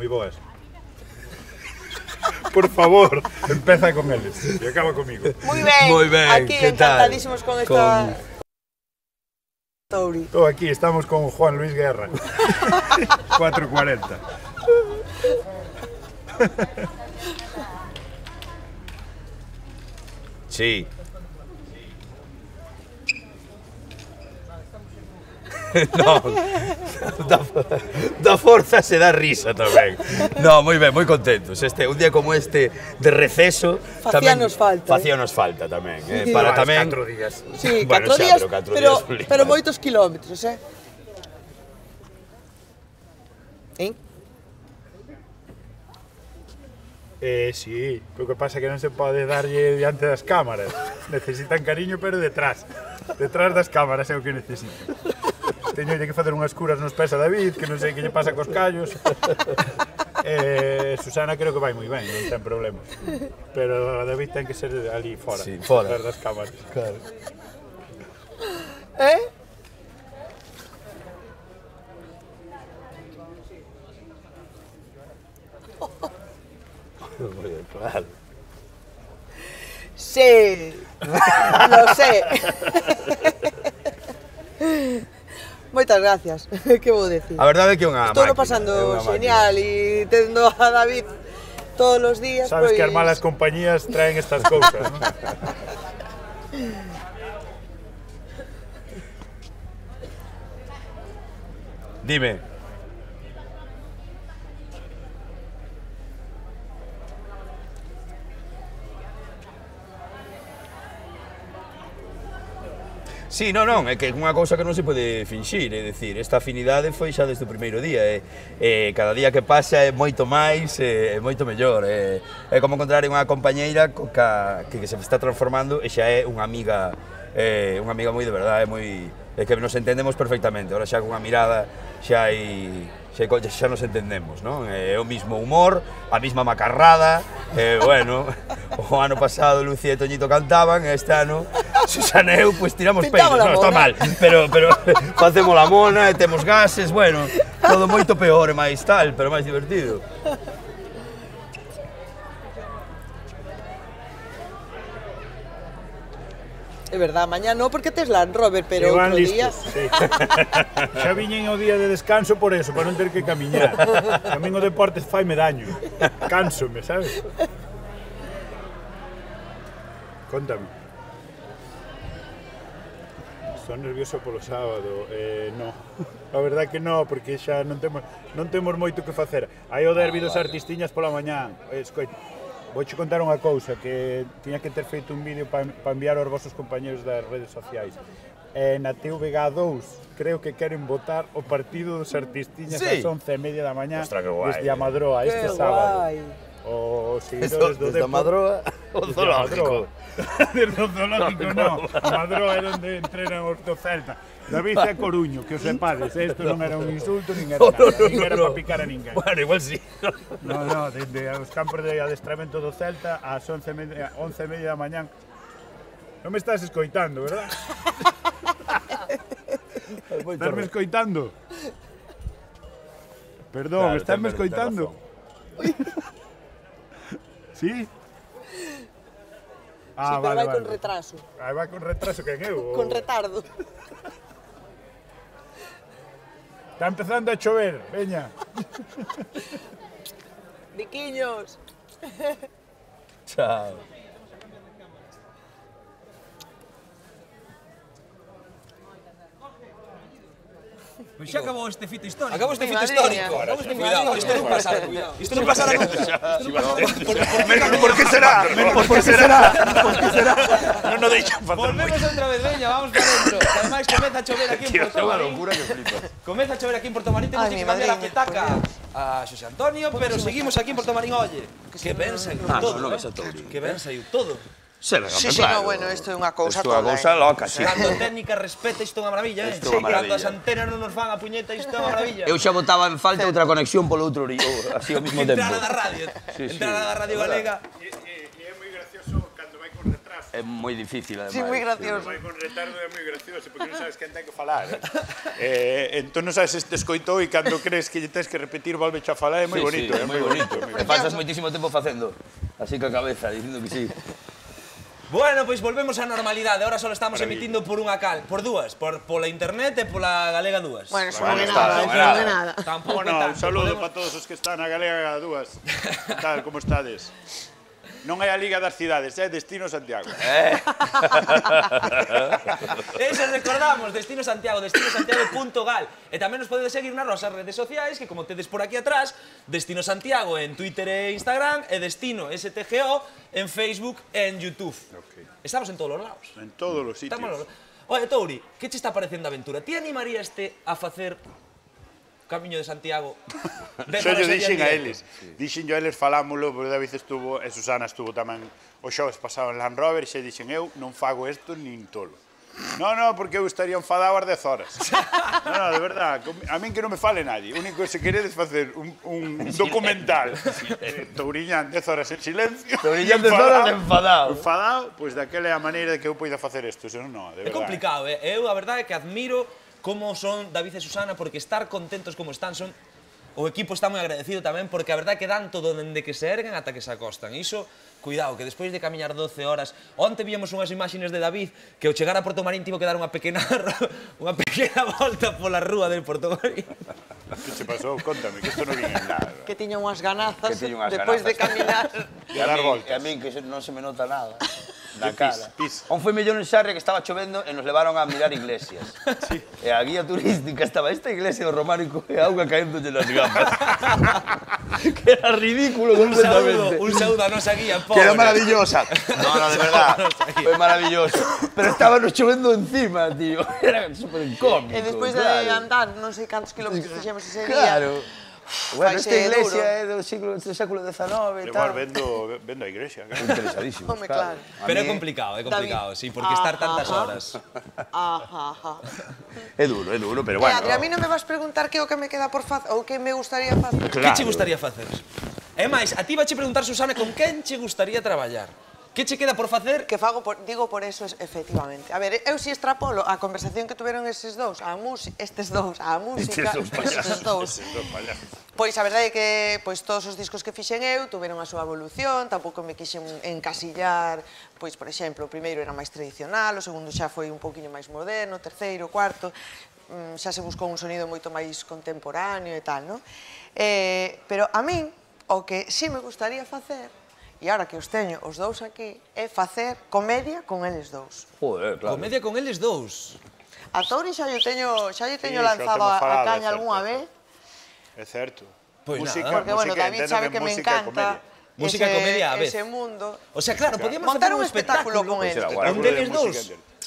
Moi boas. (laughs) Por favor, empeza con eles e acaba comigo. Muy ben. Moi ben, Aquí que tal? encantadísimos con esta... Touri. Estou aquí, estamos con Juan Luis Guerra. (laughs) 4.40. Sí. (laughs) non, da, da forza se dá risa tamén. No, moi ben, moi contentos. Este, un día como este de receso facíanos tamén, falta. Facíanos eh? falta tamén, eh? Sí, para ah, tamén 4 días. Sí, 4 bueno, días, xa, pero, pero, días pero eh. moitos quilómetros, eh? ¿Eh? Eh, sí, o que pasa é que non se pode darlle diante das cámaras. Necesitan cariño, pero detrás. Detrás das cámaras é o que necesitan. Teño que facer unhas curas nos pés a David, que non sei que lle pasa cos callos. (laughs) eh, Susana creo que vai moi ben, non ten problemas. Pero David ten que ser ali fora. Sí, fora. Ver das cámaras. Claro. Eh? (laughs) claro. Sí, lo sé. (laughs) Moitas gracias, (laughs) que vou decir? A verdade é que é unha Estou máquina, pasando unha genial e tendo a David todos os días Sabes pois... que as pois malas compañías traen estas cousas, non? Dime, Sí, non, non, é que é unha cousa que non se pode finxir, é dicir, esta afinidade foi xa desde o primeiro día, e, e cada día que pasa é moito máis, é, é moito mellor, é, é como encontrar unha compañeira co, ca, que, que se está transformando e xa é unha amiga eh, unha amiga moi de verdade, moi é que nos entendemos perfectamente. Ora xa cunha mirada xa hai xa, hai, xa nos entendemos, non? É o mismo humor, a mesma macarrada, e, bueno, (laughs) o ano pasado Lucía e Toñito cantaban, e este ano Susana e eu, pois pues, tiramos peitos, non, está mal, pero, pero (laughs) facemos la mona, e temos gases, bueno, todo moito peor e máis tal, pero máis divertido. É verdad, mañá non, porque tes Land Rover, pero Evan outro listos, día... Sí. (laughs) Xa viñen o día de descanso por eso, para non ter que camiñar. A min o deporte faime daño. Cánsome, sabes? Contame. Estou nervioso polo sábado. Eh, no. A verdad que no, porque xa non temos non temos moito que facer. Hai o derbi ah, dos artistiñas pola mañá. Escoita, Vouche contar unha cousa, que tiña que ter feito un vídeo para pa enviar aos vosos compañeros das redes sociais. Eh, na TVG2 creo que queren votar o partido dos artistiñas sí. ás 11 e media da mañá Ostra, desde a Madroa eh. este que sábado. Guai. Os seguidores do Depor- Madroa, o zoológico. Madroa. Desde o zoológico (laughs) (laughs) no, a Madroa é onde entrenan os do Celta. David é Coruño, que os sepades, isto non era un insulto, nin era, nada, nin era para picar a ninguén. Bueno, igual sí. No, no, desde os campos de adestramento do Celta ás 11 media, 11 media da mañán. Non me estás escoitando, verdad? (laughs) Estás me escoitando? Perdón, Claro, estás escoitando? ¿Sí? Ah, sí, vale, vai vale. con retraso. Ah, Aí vai con retraso que eu? Ou... (laughs) con oh. retardo. Está empezando a chover, veña. Biquiños. (laughs) Chao. Pois xa acabou este fito histórico. Acabou este fito histórico. Este Cuidado, isto non pasará, cuidado. Isto non pasará nunca. ¿Por qué será? ¿Por qué será? ¿Por qué será? Non nos deixan facer Volvemos outra vez, veña, vamos para dentro. Que ademais comeza a chover aquí en Porto Marín. locura que flipas. Comeza a chover aquí en Porto Marín, temos Ay, que mi cambiar a petaca a Xosé Antonio, pero seguimos aquí en Porto Marín, oye. Que ben saiu Ah, todo, eh. Que ben saiu todo. Se le sí, sí, no, bueno, isto é unha cousa toda. Isto é unha cousa loca, sí. Cando técnica respeta, isto é unha maravilla, eh? Isto é unha maravilla. Cando as antenas non nos fan a puñeta, isto é unha maravilla. Eu xa botaba en falta outra conexión polo outro orillo, así ao mesmo tempo. Entrada da radio, sí, sí. entrada da radio galega. E é moi gracioso cando vai con retraso. É moi difícil, ademais. Sí, moi gracioso. Vai con retardo é moi gracioso, porque non sabes quen ten que falar. Eh, (laughs) eh, entón non sabes se te escoitou e cando crees que lle tens que repetir volve a falar, é moi bonito, é ¿eh? moi bonito. Pasas moitísimo tempo facendo, así que a cabeza, dicindo que sí. Bueno, pois volvemos á normalidade. Ahora só estamos emitindo por unha cal, por dúas, por pola internet e pola Galega 2. Bueno, eso non é nada, eso non é nada. Tampouco bueno, tanto. Un saludo podemos... para todos os que están na Galega 2. (laughs) Tal como estades? Non é a Liga das Cidades, é Destino Santiago. (laughs) Eh. (laughs) Ese recordamos, Destino Santiago, destinosantiago.gal. E tamén nos podedes seguir nas nosas redes sociais, que como tedes por aquí atrás, Destino Santiago en Twitter e Instagram, e Destino STGO en Facebook e en Youtube. Okay. Estamos en todos os lados. En todos os sitios. Estamos... Oye, Touri, que che está parecendo a aventura? Ti animaríaste a facer Camiño de Santiago. (laughs) De Xo dixen a eles. Dixen yo a eles, falámoslo, porque David estuvo, e Susana estuvo tamén o xoves pasado en Land Rover, e xe dixen eu non fago isto nin tolo. No, no, porque eu estaría enfadado as 10 horas. (laughs) No, no, de verdad, a min que non me fale nadie. O único que se queredes facer un, un (laughs) documental eh, Touriñan 10 horas en silencio. Touriñan 10 horas enfadado. Enfadado, pois pues, daquela é a maneira de que eu poida facer isto, senón non, de verdad. É complicado, eh? eu a verdade é que admiro como son David e Susana, porque estar contentos como están son... O equipo está moi agradecido tamén porque a verdad que dan todo dende que se erguen ata que se acostan. Iso, cuidado, que despois de camiñar 12 horas... Onte víamos unhas imágenes de David que ao chegar a Porto Marín tivo que dar unha pequena, (laughs) unha pequena volta pola rúa del Porto Marín. Que che pasou? Contame, que isto non viña nada. Que tiña unhas ganazas, unhas despois ganazas. de caminar. De dar voltas. E a min que non se me nota nada. Da De pis. On foi mellor en Xarre que estaba chovendo e nos levaron a mirar iglesias. (laughs) Sí. E a guía turística estaba esta iglesia do románico e a auga caéndolle nas gafas. (laughs) que era ridículo Un completamente. un saúdo a nosa guía, (laughs) Que pobre. era maravillosa. No, no, de verdad. Foi maravilloso. Pero estábamos chovendo encima, tío. Era super incómodo. E despois de claro. andar non sei cantos kilómetros fixemos ese día. Claro. Bueno, esta iglesia duro. é do siglo do século XIX e tal. Vendo, vendo a iglesia, claro. Interesadísimo, Home, claro. claro. Pero é complicado, é complicado, David. sí, porque ah, estar tantas horas. Ajá, ajá. É duro, é duro, pero bueno. Eh, Adri, a mí non me vas preguntar que o que me queda por facer ou que me gustaría facer. Claro. Que che gustaría facer? É máis, a ti vache preguntar, Susana, con quen che gustaría traballar? Que che queda por facer? Que fago, por, digo por eso, efectivamente. A ver, eu si extrapolo a conversación que tuveron estes dous, a música, estes dous, a música, estes dous, Pois a verdade é que pois, todos os discos que fixen eu tuveron a súa evolución, tampouco me quixen encasillar, pois, por exemplo, o primeiro era máis tradicional, o segundo xa foi un poquinho máis moderno, o terceiro, o cuarto, mm, xa se buscou un sonido moito máis contemporáneo e tal, non? Eh, pero a min, o que sí me gustaría facer e ahora que os teño os dous aquí, é facer comedia con eles dous. Joder, claro. Comedia con eles dous? A Tori xa lle teño, xa lle teño sí, lanzado a, a caña algunha vez. É certo. Pois pues música, nada. Porque, música, bueno, David sabe que, que me encanta música ese, comedia a vez. Ese mundo. O sea, claro, podíamos montar un espectáculo, espectáculo con eles. Un deles dous.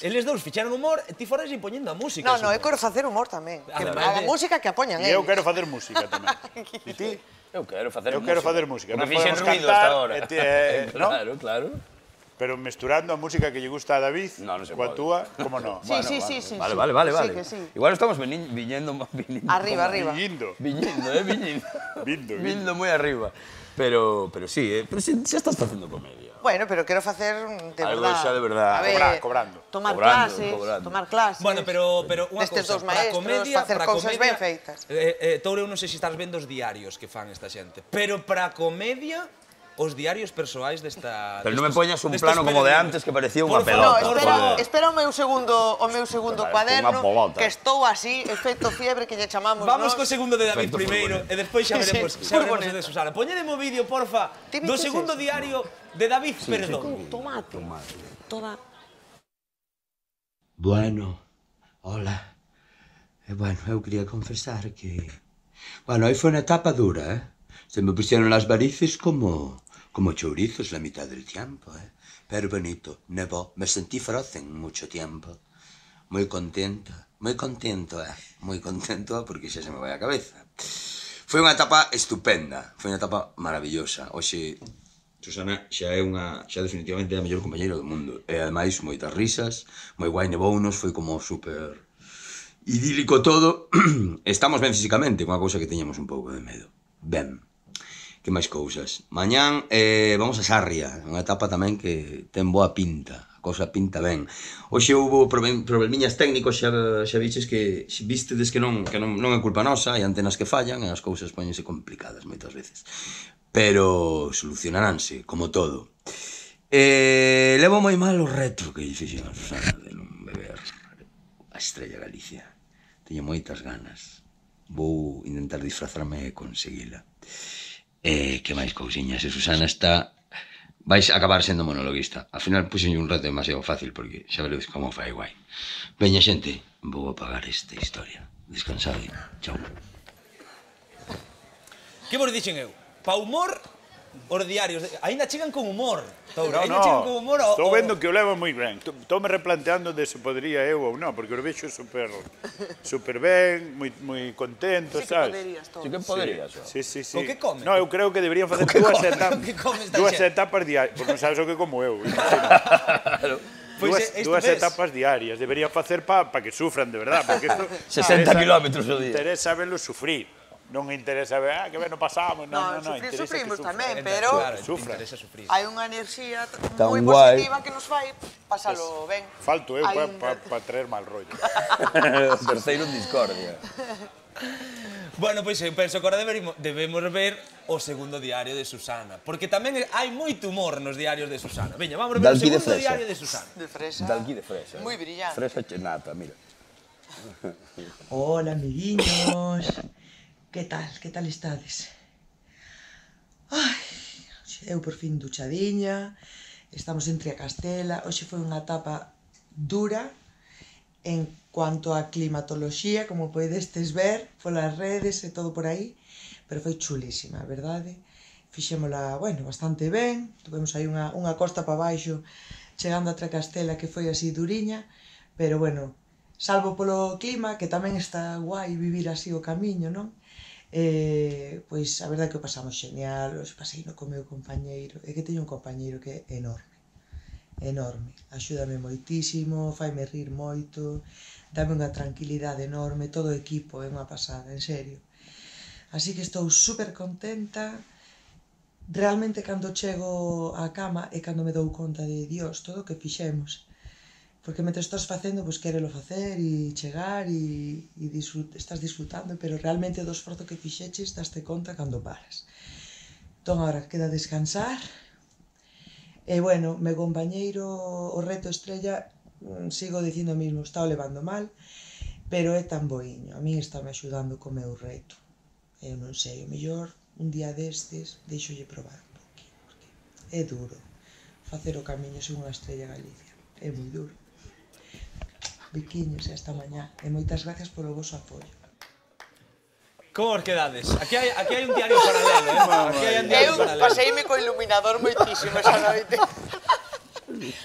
Eles dous ficharon humor e ti foras impoñendo a música. No, no, eu quero facer humor tamén. Ah, que, a, de... música que apoñan eles. E eu quero facer música tamén. (laughs) e ti? Eu quero facer Eu quero facer música. Porque Non fixen podemos ruido cantar hasta eh, (laughs) ¿no? Claro, claro. Pero mesturando a música que lle gusta a David No, se coa túa, como no? Sí, sí, sí, sí. Vale, sí. vale, vale, Sí, vale. que sí. Igual estamos vini- viñendo, (laughs) vinindo. Arriba, arriba. Viñindo. Viñindo, eh, viñindo. Vindo, vindo. Vindo moi arriba. Pero, pero sí, eh, pero si, si estás facendo comedia. Bueno, pero quero facer mm, de Algo verdad. xa de verdad. A ver, Cobrar, cobrando. Tomar Cobrando, clases, cobrando. tomar clases. Bueno, pero, pero unha Destes cousa, dos para maestros, comedia, facer para cousas comedia, ben feitas. Eh, eh, Touro, eu non sei se estás vendo os diarios que fan esta xente, pero para comedia os diarios persoais desta Pero non me poñas un plano como de antes que parecía unha pelota. Espera, espera o meu segundo, o meu segundo cuaderno que estou así, efecto fiebre que lle chamamos, Vamos co segundo de David efecto primeiro e despois xa veremos, sí, xa veremos de Susana. Poñedemo vídeo, porfa, do segundo diario de David Perdón. Tomate. tomate. Toda Bueno, hola. E bueno, eu quería confesar que... Bueno, aí foi unha etapa dura, eh? Se me pusieron las varices como, como chourizos la mitad del tiempo, ¿eh? Pero bonito, nevó. Me sentí feroz en mucho tiempo. Muy contento, muy contento, ¿eh? Muy contento porque ya se me va a cabeza. Foi unha etapa estupenda, foi unha etapa maravillosa. Oxe, Susana xa é unha, xa definitivamente a mellor compañeira do mundo. Eh, e ademais moitas risas, moi guai nebounos, foi como super idílico todo. (clears throat) Estamos ben físicamente, unha cousa que teñamos un pouco de medo. Ben que máis cousas. Mañán eh, vamos a Sarria, unha etapa tamén que ten boa pinta, a cousa pinta ben. Hoxe houve problemiñas técnicos, xa, xa viches que xa vistedes que non, que non, non é culpa nosa, hai antenas que fallan e as cousas poñense complicadas moitas veces. Pero solucionaránse, como todo. Eh, levo moi mal o reto que lle fixen a Susana de non beber a Estrella Galicia. Teño moitas ganas. Vou intentar disfrazarme e conseguila. E que máis cousiñas? E Susana está vais acabar sendo monologuista. Al final puxen un reto demasiado fácil porque xa veredes como fai guai. Veña xente, vou apagar esta historia. Descansade. Chao. Que vos dixen eu? Pa humor os diarios. Ainda chegan con humor, Touro. No, no. chegan con humor. O, Estou vendo que o levo moi ben. Estou me replanteando de se podría eu ou non, porque o vexo super, super ben, moi, moi contento, sí sabes? Sí que poderías, Touro. Sí, sí, sí. sí. Que come? No, eu creo que deberían facer dúas etapas, dúas etapas diarias, porque non sabes o que como eu. (laughs) claro. Pois pues dúas, dúas etapas diarias, debería facer para pa que sufran de verdad, porque isto 60 km o día. Interesa velo sufrir non interesa ver, ah, que ben, non pasamos, non, non, non, sufrir, interesa sufrimos que sufra. tamén, pero claro, sufra. sufrir. hai unha enerxía Tan moi guai. positiva que nos fai pasalo ben. Falto eu para un... pa, pa traer mal rollo. (laughs) (laughs) Terceiro en discordia. Bueno, pois eu penso que agora debemos, debemos ver o segundo diario de Susana, porque tamén hai moito humor nos diarios de Susana. Veña, vamos ver Dalqui o segundo de diario de Susana. De fresa. Dalqui de fresa. Moi brillante. Fresa chenata, mira. Hola, amiguiños. Que tal, que tal estades? Ai, eu por fin duchadiña, estamos entre a Castela, hoxe foi unha etapa dura en cuanto a climatoloxía, como podestes ver polas redes e todo por aí, pero foi chulísima, a verdade? Fixémola, bueno, bastante ben, tuvemos aí unha, unha costa para baixo chegando a Tracastela que foi así duriña, pero bueno, salvo polo clima, que tamén está guai vivir así o camiño, non? Eh, pois a verdade que o pasamos genial, os pasei no co meu compañeiro, é que teño un compañeiro que é enorme, enorme, axúdame moitísimo, faime rir moito, dame unha tranquilidade enorme, todo o equipo é unha pasada, en serio. Así que estou super contenta, realmente cando chego á cama e cando me dou conta de Dios, todo o que fixemos, porque mentre estás facendo, pois quérelo facer e chegar e, e disfrut, estás disfrutando, pero realmente do esforzo que fixeches daste conta cando paras. Entón, agora queda descansar. E, bueno, meu compañeiro, o reto estrella, mm, sigo dicindo mismo, está o levando mal, pero é tan boiño. A min está me axudando co meu reto. Eu non sei, o mellor un día destes deixolle probar un poquinho, porque é duro facer o camiño sen unha estrella Galicia. É moi duro. Biquiños e hasta mañá. E moitas gracias polo voso apoio. Como os quedades? Aquí hai, aquí hai un diario paralelo, eh? Aquí hai un diario paralelo. Eu paseime co iluminador moitísimo esa noite.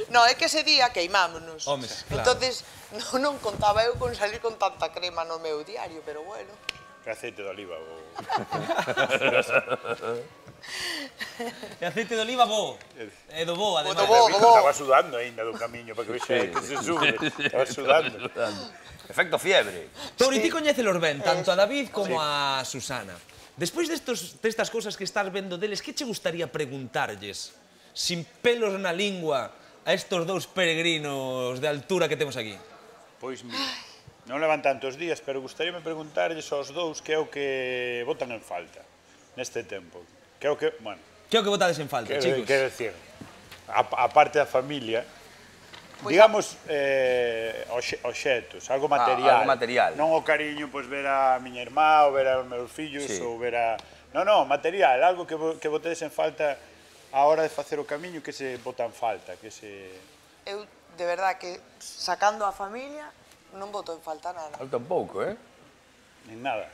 No, é que ese día queimámonos. Homes, claro. Entonces, non, non contaba eu con salir con tanta crema no meu diario, pero bueno. Que aceite de oliva. O... (laughs) E aceite de oliva bo. Eh, é do bo, ademais. Do bo, do bo. Estaba sudando ainda do camiño, para que vexe sí. que se sube. (laughs) Estaba sudando. Efecto fiebre. Tori, sí. ti coñecelos ben, tanto eh, a David como sí. a Susana. Despois destos, destas cousas que estás vendo deles, que che gustaría preguntarlles sin pelos na lingua a estos dous peregrinos de altura que temos aquí? Pois mira, non levan tantos días, pero gustaríame preguntarlles aos dous que é o que votan en falta neste tempo. Creo que, bueno. Creo que votades en falta, que, chicos. Quero decir, a, a parte da familia, Pois digamos eh, oxe, oxetos, ah, algo material. Algo material. Non o cariño, pois ver a miña irmá, ou ver aos meus fillos, sí. ou ver a... Non, non, material, algo que, que botedes en falta a hora de facer o camiño que se bota en falta, que se... Eu, de verdad, que sacando a familia, non boto en falta nada. Falta un pouco, eh? Nin nada.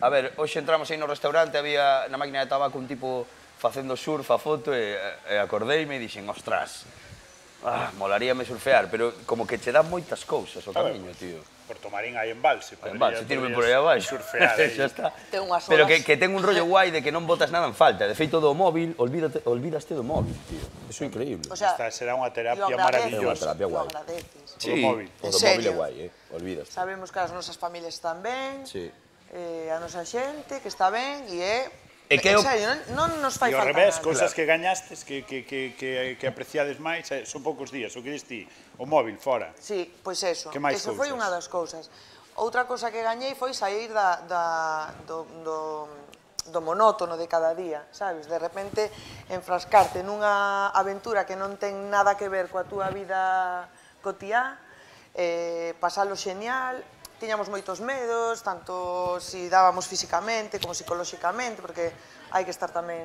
A ver, hoxe entramos aí no restaurante, había na máquina de tabaco un tipo facendo surf a foto e, e acordeime e dixen, ostras, ah, molaríame surfear, pero como que che dan moitas cousas o camiño, tío. Porto Marín hai embalse. Podría, embalse, tirme por aí abaixo. Surfear (laughs) aí. Xa está. Ten unhas Pero que, que ten un rollo guai de que non botas nada en falta. De feito, do móvil, olvídate, olvidaste do móvil, tío. Eso é increíble. O sea, Esta será unha terapia maravillosa. É unha terapia guai. Sí, o do móvil é guai, eh? Olvidas. Sabemos que as nosas familias están ben. Sí eh, a nosa xente, que está ben, e é... E que en serio, non, non nos fai falta revés, nada. cousas claro. que gañastes, que, que, que, que, que apreciades máis, eh, son poucos días, o que dis ti, o móvil fora. Sí, pois eso, que máis eso cousas? foi unha das cousas. Outra cousa que gañei foi sair da, da, do, do, do monótono de cada día, sabes? De repente enfrascarte nunha aventura que non ten nada que ver coa túa vida cotiá, eh, pasalo xenial, tiñamos moitos medos, tanto si dábamos físicamente como psicolóxicamente, porque hai que estar tamén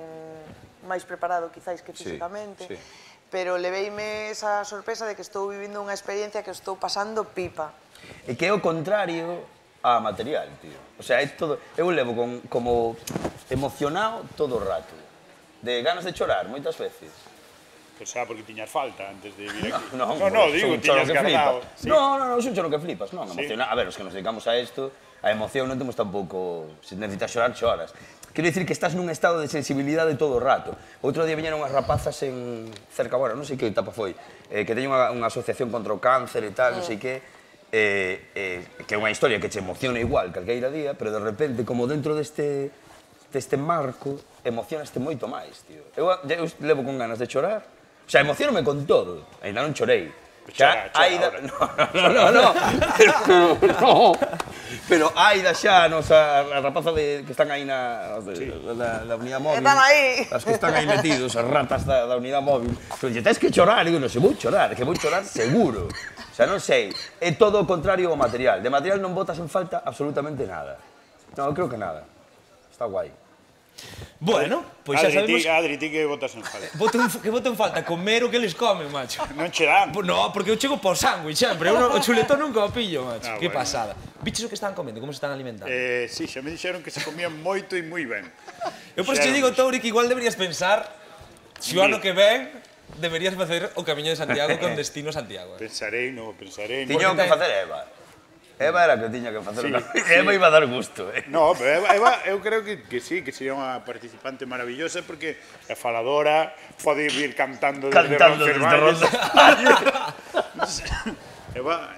máis preparado quizáis que físicamente. Sí, sí. Pero leveime esa sorpresa de que estou vivindo unha experiencia que estou pasando pipa. E que é o contrario a material, tío. O sea, é todo... Eu levo con, como emocionado todo o rato. De ganas de chorar, moitas veces. Que xa porque tiñas falta antes de vir aquí. Non, no, no, no, digo, tiñas que guardado. Sí. Non, no, non, son choro que flipas, non, emociona. A ver, os que nos dedicamos a isto, a emoción non temos tampouco... Se necesitas chorar, choras. Quero dicir que estás nun estado de sensibilidade todo o rato. Outro día viñeron unhas rapazas en cerca, bueno, non sei que etapa foi, eh, que teñen unha, unha asociación contra o cáncer e tal, mm. non sei que, eh, eh, que é unha historia que che emociona igual calqueira día, pero de repente, como dentro deste, deste marco, emocionaste moito máis, tío. Eu, eu levo con ganas de chorar, sea, emocionome con todo. Ainda non chorei. Xa, chora, Aida, (laughs) no, no, no, no, pero, no, pero Aida xa, nos, a, a rapaza de, que están aí na sí. da, da unidade móvil. Están aí. As que están aí metidos, as ratas da, da unidade móvil. Pero lle tens que chorar, digo, non, se vou chorar, que vou chorar seguro. O sea, non sei, é todo o contrario ao material. De material non botas en falta absolutamente nada. Non, creo que nada. Está guai. Bueno, pois Adri, xa sabemos... Ti, Adri, ti que botas en falta. (laughs) Boto un, que boto en falta, comer o que les come, macho. Non che dan. No, porque eu chego por sándwich, sempre. Eu no, o chuletón nunca o pillo, macho. Ah, que bueno. pasada. Biches o que están comendo, como se están alimentando? Eh, sí, xa me dixeron que se comían moito e moi ben. (laughs) Eu por pues, te digo, Touri, que igual deberías pensar se o ano que ven deberías facer o Camiño de Santiago con (laughs) destino Santiago. Eh? Pensarei, non, pensarei. Tiño que facer Eva. Eva era que tiña que facer sí, una... sí. Eva iba a dar gusto, eh? No, pero Eva, Eva eu creo que, que sí, que sería unha participante maravillosa porque é faladora, pode vir cantando desde cantando desde Ronda. (laughs) Eh, Eva...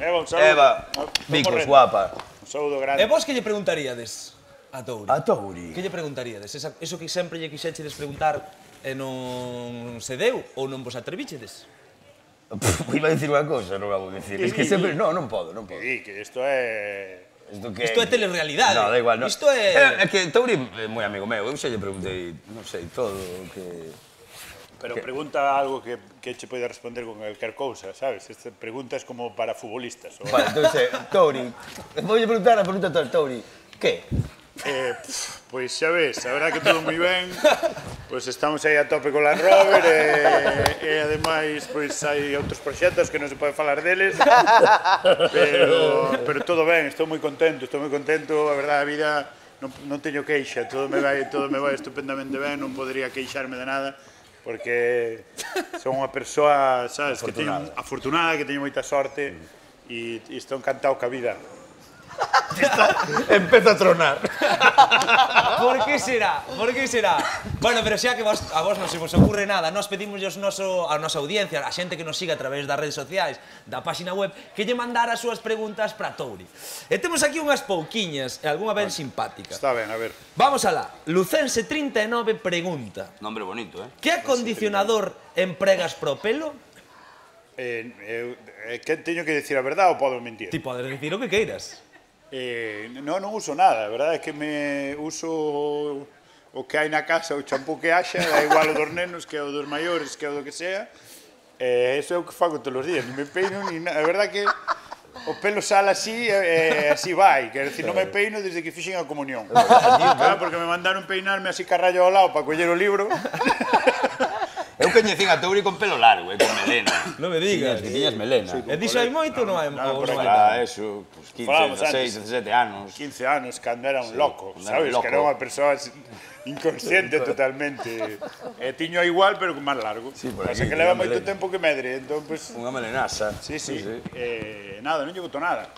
Eva, un saludo. Eva, Vicos, guapa. Un saludo grande. E vos que lle preguntaríades a Touri? A Touri. Que lle preguntaríades? Esa, eso que sempre lle quixéchedes preguntar e non se deu ou non vos atrevíchedes? (laughs) Pff, iba a dicir unha cousa, non a vou dicir. Es que sempre, non, non podo, non podo. Que, que isto é... Isto que... Isto é telerealidade. No, da igual, no. Isto é... É, é que Touri é moi amigo meu, eu xa lle preguntei, non sei, todo o que... Pero que... pregunta algo que, que che poida responder con calquer cousa, sabes? Este preguntas como para futbolistas. O... Vale, entón, Touri, vou lle preguntar a pregunta a Touri, que? Eh, pff, pois xa ves, a verdad que todo moi ben. Pois estamos aí a tope con Land Rover e, e ademais pois hai outros proxectos que non se pode falar deles. Pero, pero todo ben, estou moi contento, estou moi contento, a verdade a vida non, non teño queixa, todo me vai todo me vai estupendamente ben, non podería queixarme de nada porque son unha persoa, sabes, que teño afortunada, que teño moita sorte e, e estou encantado ca vida. Empeza a tronar. Por que será? Por que será? Bueno, pero xa que vos, a vos non se vos ocurre nada, nós pedimos os noso, a nosa audiencia, a xente que nos siga a través das redes sociais, da páxina web, que lle mandara as súas preguntas para Touri. E temos aquí unhas pouquiñas, e alguna ben simpática. Está ben, a ver. Vamos alá. Lucense 39 pregunta. Nombre bonito, eh? Que acondicionador empregas pro pelo? Eh, eh, eh, que teño que decir a verdade ou podo mentir? Ti podes dicir o que queiras. Eh, no, non uso nada, a verdade é que me uso o que hai na casa, o champú que haxa, da igual o dos nenos que o dos maiores, que o do que sea. Eh, eso é o que fago todos os días, non me peino ni nada. A verdade que o pelo sale así e eh, así vai, quer decir, non me peino desde que fixen a comunión. claro, porque me mandaron peinarme así carrallo ao lado para coller o libro. (laughs) Eu coñecín a Touri con pelo largo e con melena. (coughs) Non me digas. Que tiñas melena. Eh, sí, e diso hai moito non hai moito. Non, claro, ah, eso, pues 15, 16, 17 anos. 15 anos, cando era un sí, loco, sabes? Loco. Que era unha persoa inconsciente (laughs) totalmente. E tiño igual, pero máis largo. Sí, por Pasa que leva moito tempo que medre, entón, pues... Unha melenaza. Sí, sí. sí, sí. Eh, nada, non lle boto nada.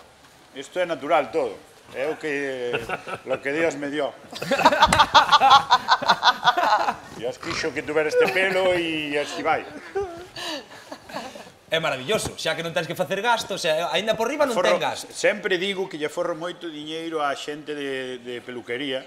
Isto é natural todo. É o que lo que Dios me dio. Dios quixo que tuver este pelo e así vai. É maravilloso, xa que non tens que facer gastos, xa, aínda por riba non forro, ten gasto. Sempre digo que lle forro moito diñeiro á xente de, de peluquería,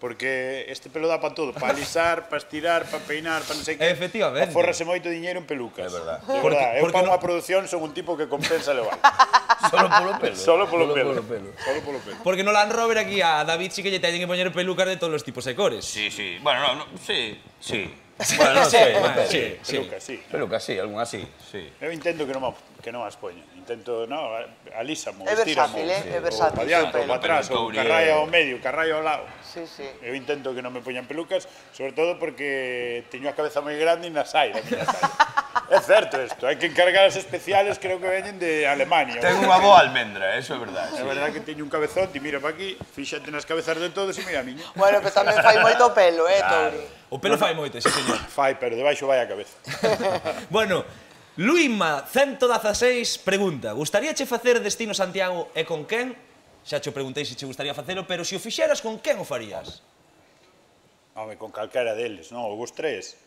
porque este pelo dá para todo, para alisar, para estirar, para peinar, para non sei que. Efectivamente. Forrase moito diñeiro en pelucas. É verdad. De Porque- verdad. Eu porque para non- unha produción son un tipo que compensa levar. (laughs) Solo polo pelo. Solo polo pelo. Polo pelo. Solo polo pelo. Porque no Land Rover aquí a David sí que lle teñen que poñer pelucas de todos os tipos e cores. Sí, sí. Bueno, no, no, sí, sí. (laughs) Bueno, no sé, bueno, depende. sí, sí. Pelucas, sí. Peluca, sí, algún así, sí. Eu intento que non, que non as poña. intento, no, alísamo, é versátil, eh? é versátil, para diante, para atrás, ou carraia ao medio, carraia ao lado. Sí, sí. Eu intento que non me poñan pelucas, sobre todo porque teño a cabeza moi grande e nas saia, na saia. É certo isto, hai que encargar as especiales creo que veñen de Alemania. Ten unha boa almendra, eso é verdade. É sí. verdade que teño un cabezón, ti mira para aquí, fíxate nas cabezas de todos e mira a miña. Bueno, pero tamén fai moito pelo, eh, claro. Touri? O pelo no, fai moito, sí, señor. Fai, pero debaixo vai a cabeza. bueno, Luima 116 pregunta Gustaríache facer Destino Santiago e con quen? Xa che preguntei se che gustaría facelo, pero se o fixeras con quen o farías? Home, con calquera deles, non? Os tres.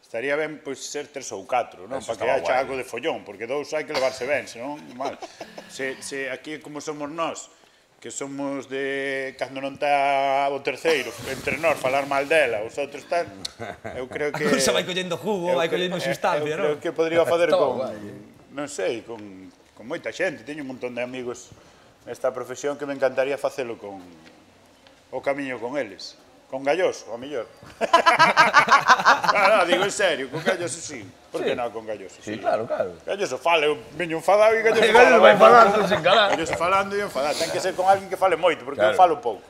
Estaría ben pois ser tres ou catro, non? Para que haxa algo de follón, porque dous hai que levarse ben, senón mal. Se, se aquí como somos nós, que somos de cando non está o terceiro entre nós falar mal dela, os outros tal. Eu creo (laughs) que A cousa vai collendo jugo, vai collendo substancia, non? Eu creo que podría facer (laughs) con non sei, con con moita xente, teño un montón de amigos nesta profesión que me encantaría facelo con o camiño con eles. Con Galloso, a mellor. (laughs) claro, no, digo en serio, con Galloso sí. Por que sí. non con Galloso? Sí, sí, claro, claro. Galloso fala, eu veño enfadado e Galloso (laughs) fala. Galloso vai falando sen calar. Galloso falando e enfadado. Ten que ser con alguén que fale moito, porque claro. eu falo pouco.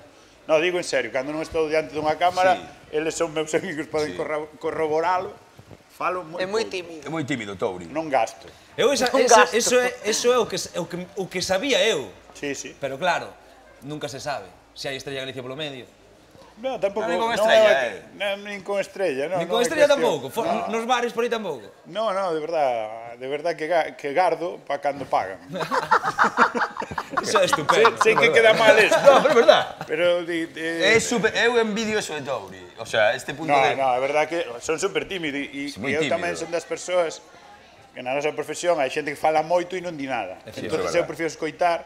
No, digo en serio, cando non estou diante dunha cámara, sí. eles son meus (laughs) amigos, poden sí. corroboralo. Falo moi É moi tímido. É moi tímido, Touri. Non gasto. Eu esa, non esa, gasto. Eso, é, eso é o que, o, que, o que sabía eu. Sí, sí. Pero claro, nunca se sabe. Se hai Estrella Galicia polo medio. No, tampouco. Non, eh. eh. con estrella, no, eh. Non, nin con estrella, non. Nin con estrella tampouco, For, no. nos bares por aí tampouco. No, no, de verdad, de verdad que, que gardo pa cando pagan. (laughs) Eso é estupendo. Sei, sei que queda mal esto. (laughs) no, pero é verdad. Pero di, di, é super, eu envidio eso de Touri. O sea, este punto no, de... No, é verdad que son super tímido e sí, eu tamén son das persoas que na nosa profesión hai xente que fala moito e non di nada. Sí, Entón, eu prefiro escoitar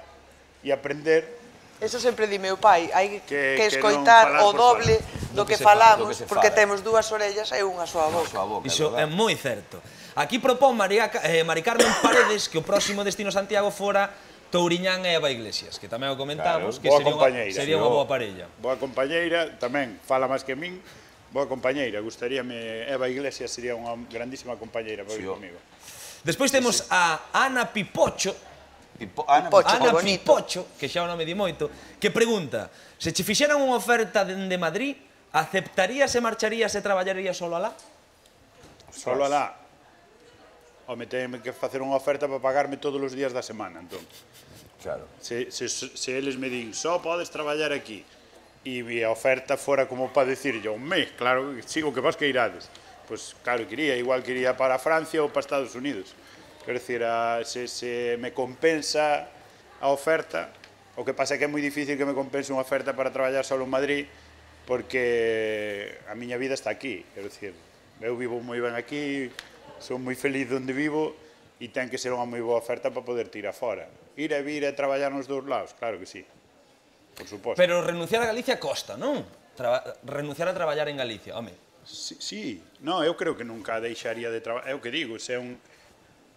e aprender Eso sempre di meu pai, hai que, que escoitar que o doble do que, que falamos, fala, do que porque fala. temos dúas orellas e unha súa boca. Súa boca Iso é moi certo. Aquí propón María, eh, Mari Carmen Paredes que o próximo destino Santiago fora Touriñán e Eva Iglesias, que tamén o comentamos, claro, que sería unha, sería unha boa parella. Boa compañeira, tamén fala máis que min, boa compañeira, gustaríame Eva Iglesias sería unha grandísima compañeira para sí, comigo. Despois temos sí. a Ana Pipocho, Pipo, Ana, Pipocho, Ana bonito. Pipocho, que xa o nome di moito, que pregunta, se che fixeran unha oferta dende Madrid, aceptarías e marcharías e traballarías solo alá? Solo alá? Home, teñen que facer unha oferta para pagarme todos os días da semana, entón. Claro. Se, se, se eles me din, só podes traballar aquí, e a oferta fora como para decir, yo, me, claro, sigo que vas que irades. Pois, pues, claro, quería, igual quería para Francia ou para Estados Unidos Quero dicir, a, se, se me compensa a oferta, o que pasa é que é moi difícil que me compense unha oferta para traballar solo en Madrid, porque a miña vida está aquí, quero dicir, eu vivo moi ben aquí, son moi feliz onde vivo, e ten que ser unha moi boa oferta para poder tirar fora. Ir e vir e traballar nos dous lados, claro que sí, por suposto. Pero renunciar a Galicia costa, non? Traba renunciar a traballar en Galicia, home. Sí, sí, no, eu creo que nunca deixaría de traballar, é o que digo, se é un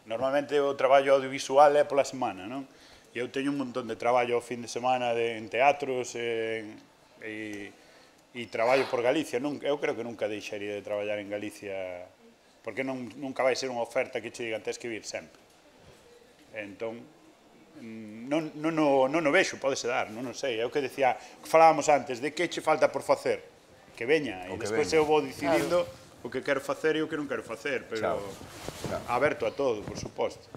Normalmente o traballo audiovisual é pola semana, non? E eu teño un montón de traballo ao fin de semana de, en teatros en, e, e traballo por Galicia. Non, eu creo que nunca deixaría de traballar en Galicia porque non, nunca vai ser unha oferta que che digan tens que vir sempre. Entón, non, non, non, non o vexo, podese dar, non o sei. É o que decía, falábamos antes, de que che falta por facer? Que veña, o e despois veña. eu vou decidindo... Claro o que quero facer e o que non quero facer, pero claro. aberto a todo, por suposto.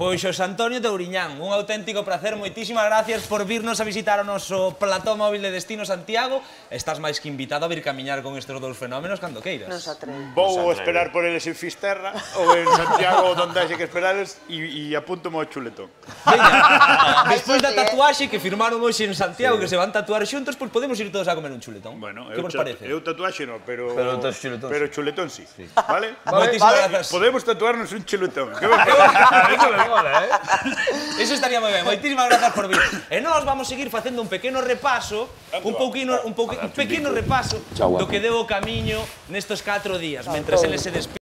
Pois xos Antonio Touriñán, un auténtico placer, moitísimas gracias por virnos a visitar o noso plató móvil de destino Santiago. Estás máis que invitado a vir camiñar con estes dous fenómenos cando queiras. Nos atreve. Vou Nos esperar por eles en Fisterra ou en Santiago, onde haxe que esperales, e apunto o chuletón. Veña, (laughs) ah, despois da eh. tatuaxe que firmaron hoxe en Santiago, sí. que se van tatuar xuntos, pois podemos ir todos a comer un chuletón. Bueno, que vos parece? Eu tatuaxe non, pero... Pero, chuletón, pero chuletón sí. sí. Vale? Moitísimas vale. Podemos tatuarnos un chuletón. Que vos parece? agora, eh? (laughs) Eso estaría moi ben. Moitísimas grazas por vir. E nós vamos seguir facendo un pequeno repaso, un pouquino, un, pouquinho, un pequeno repaso do que deu o camiño nestes 4 días, mentre eles se despiden.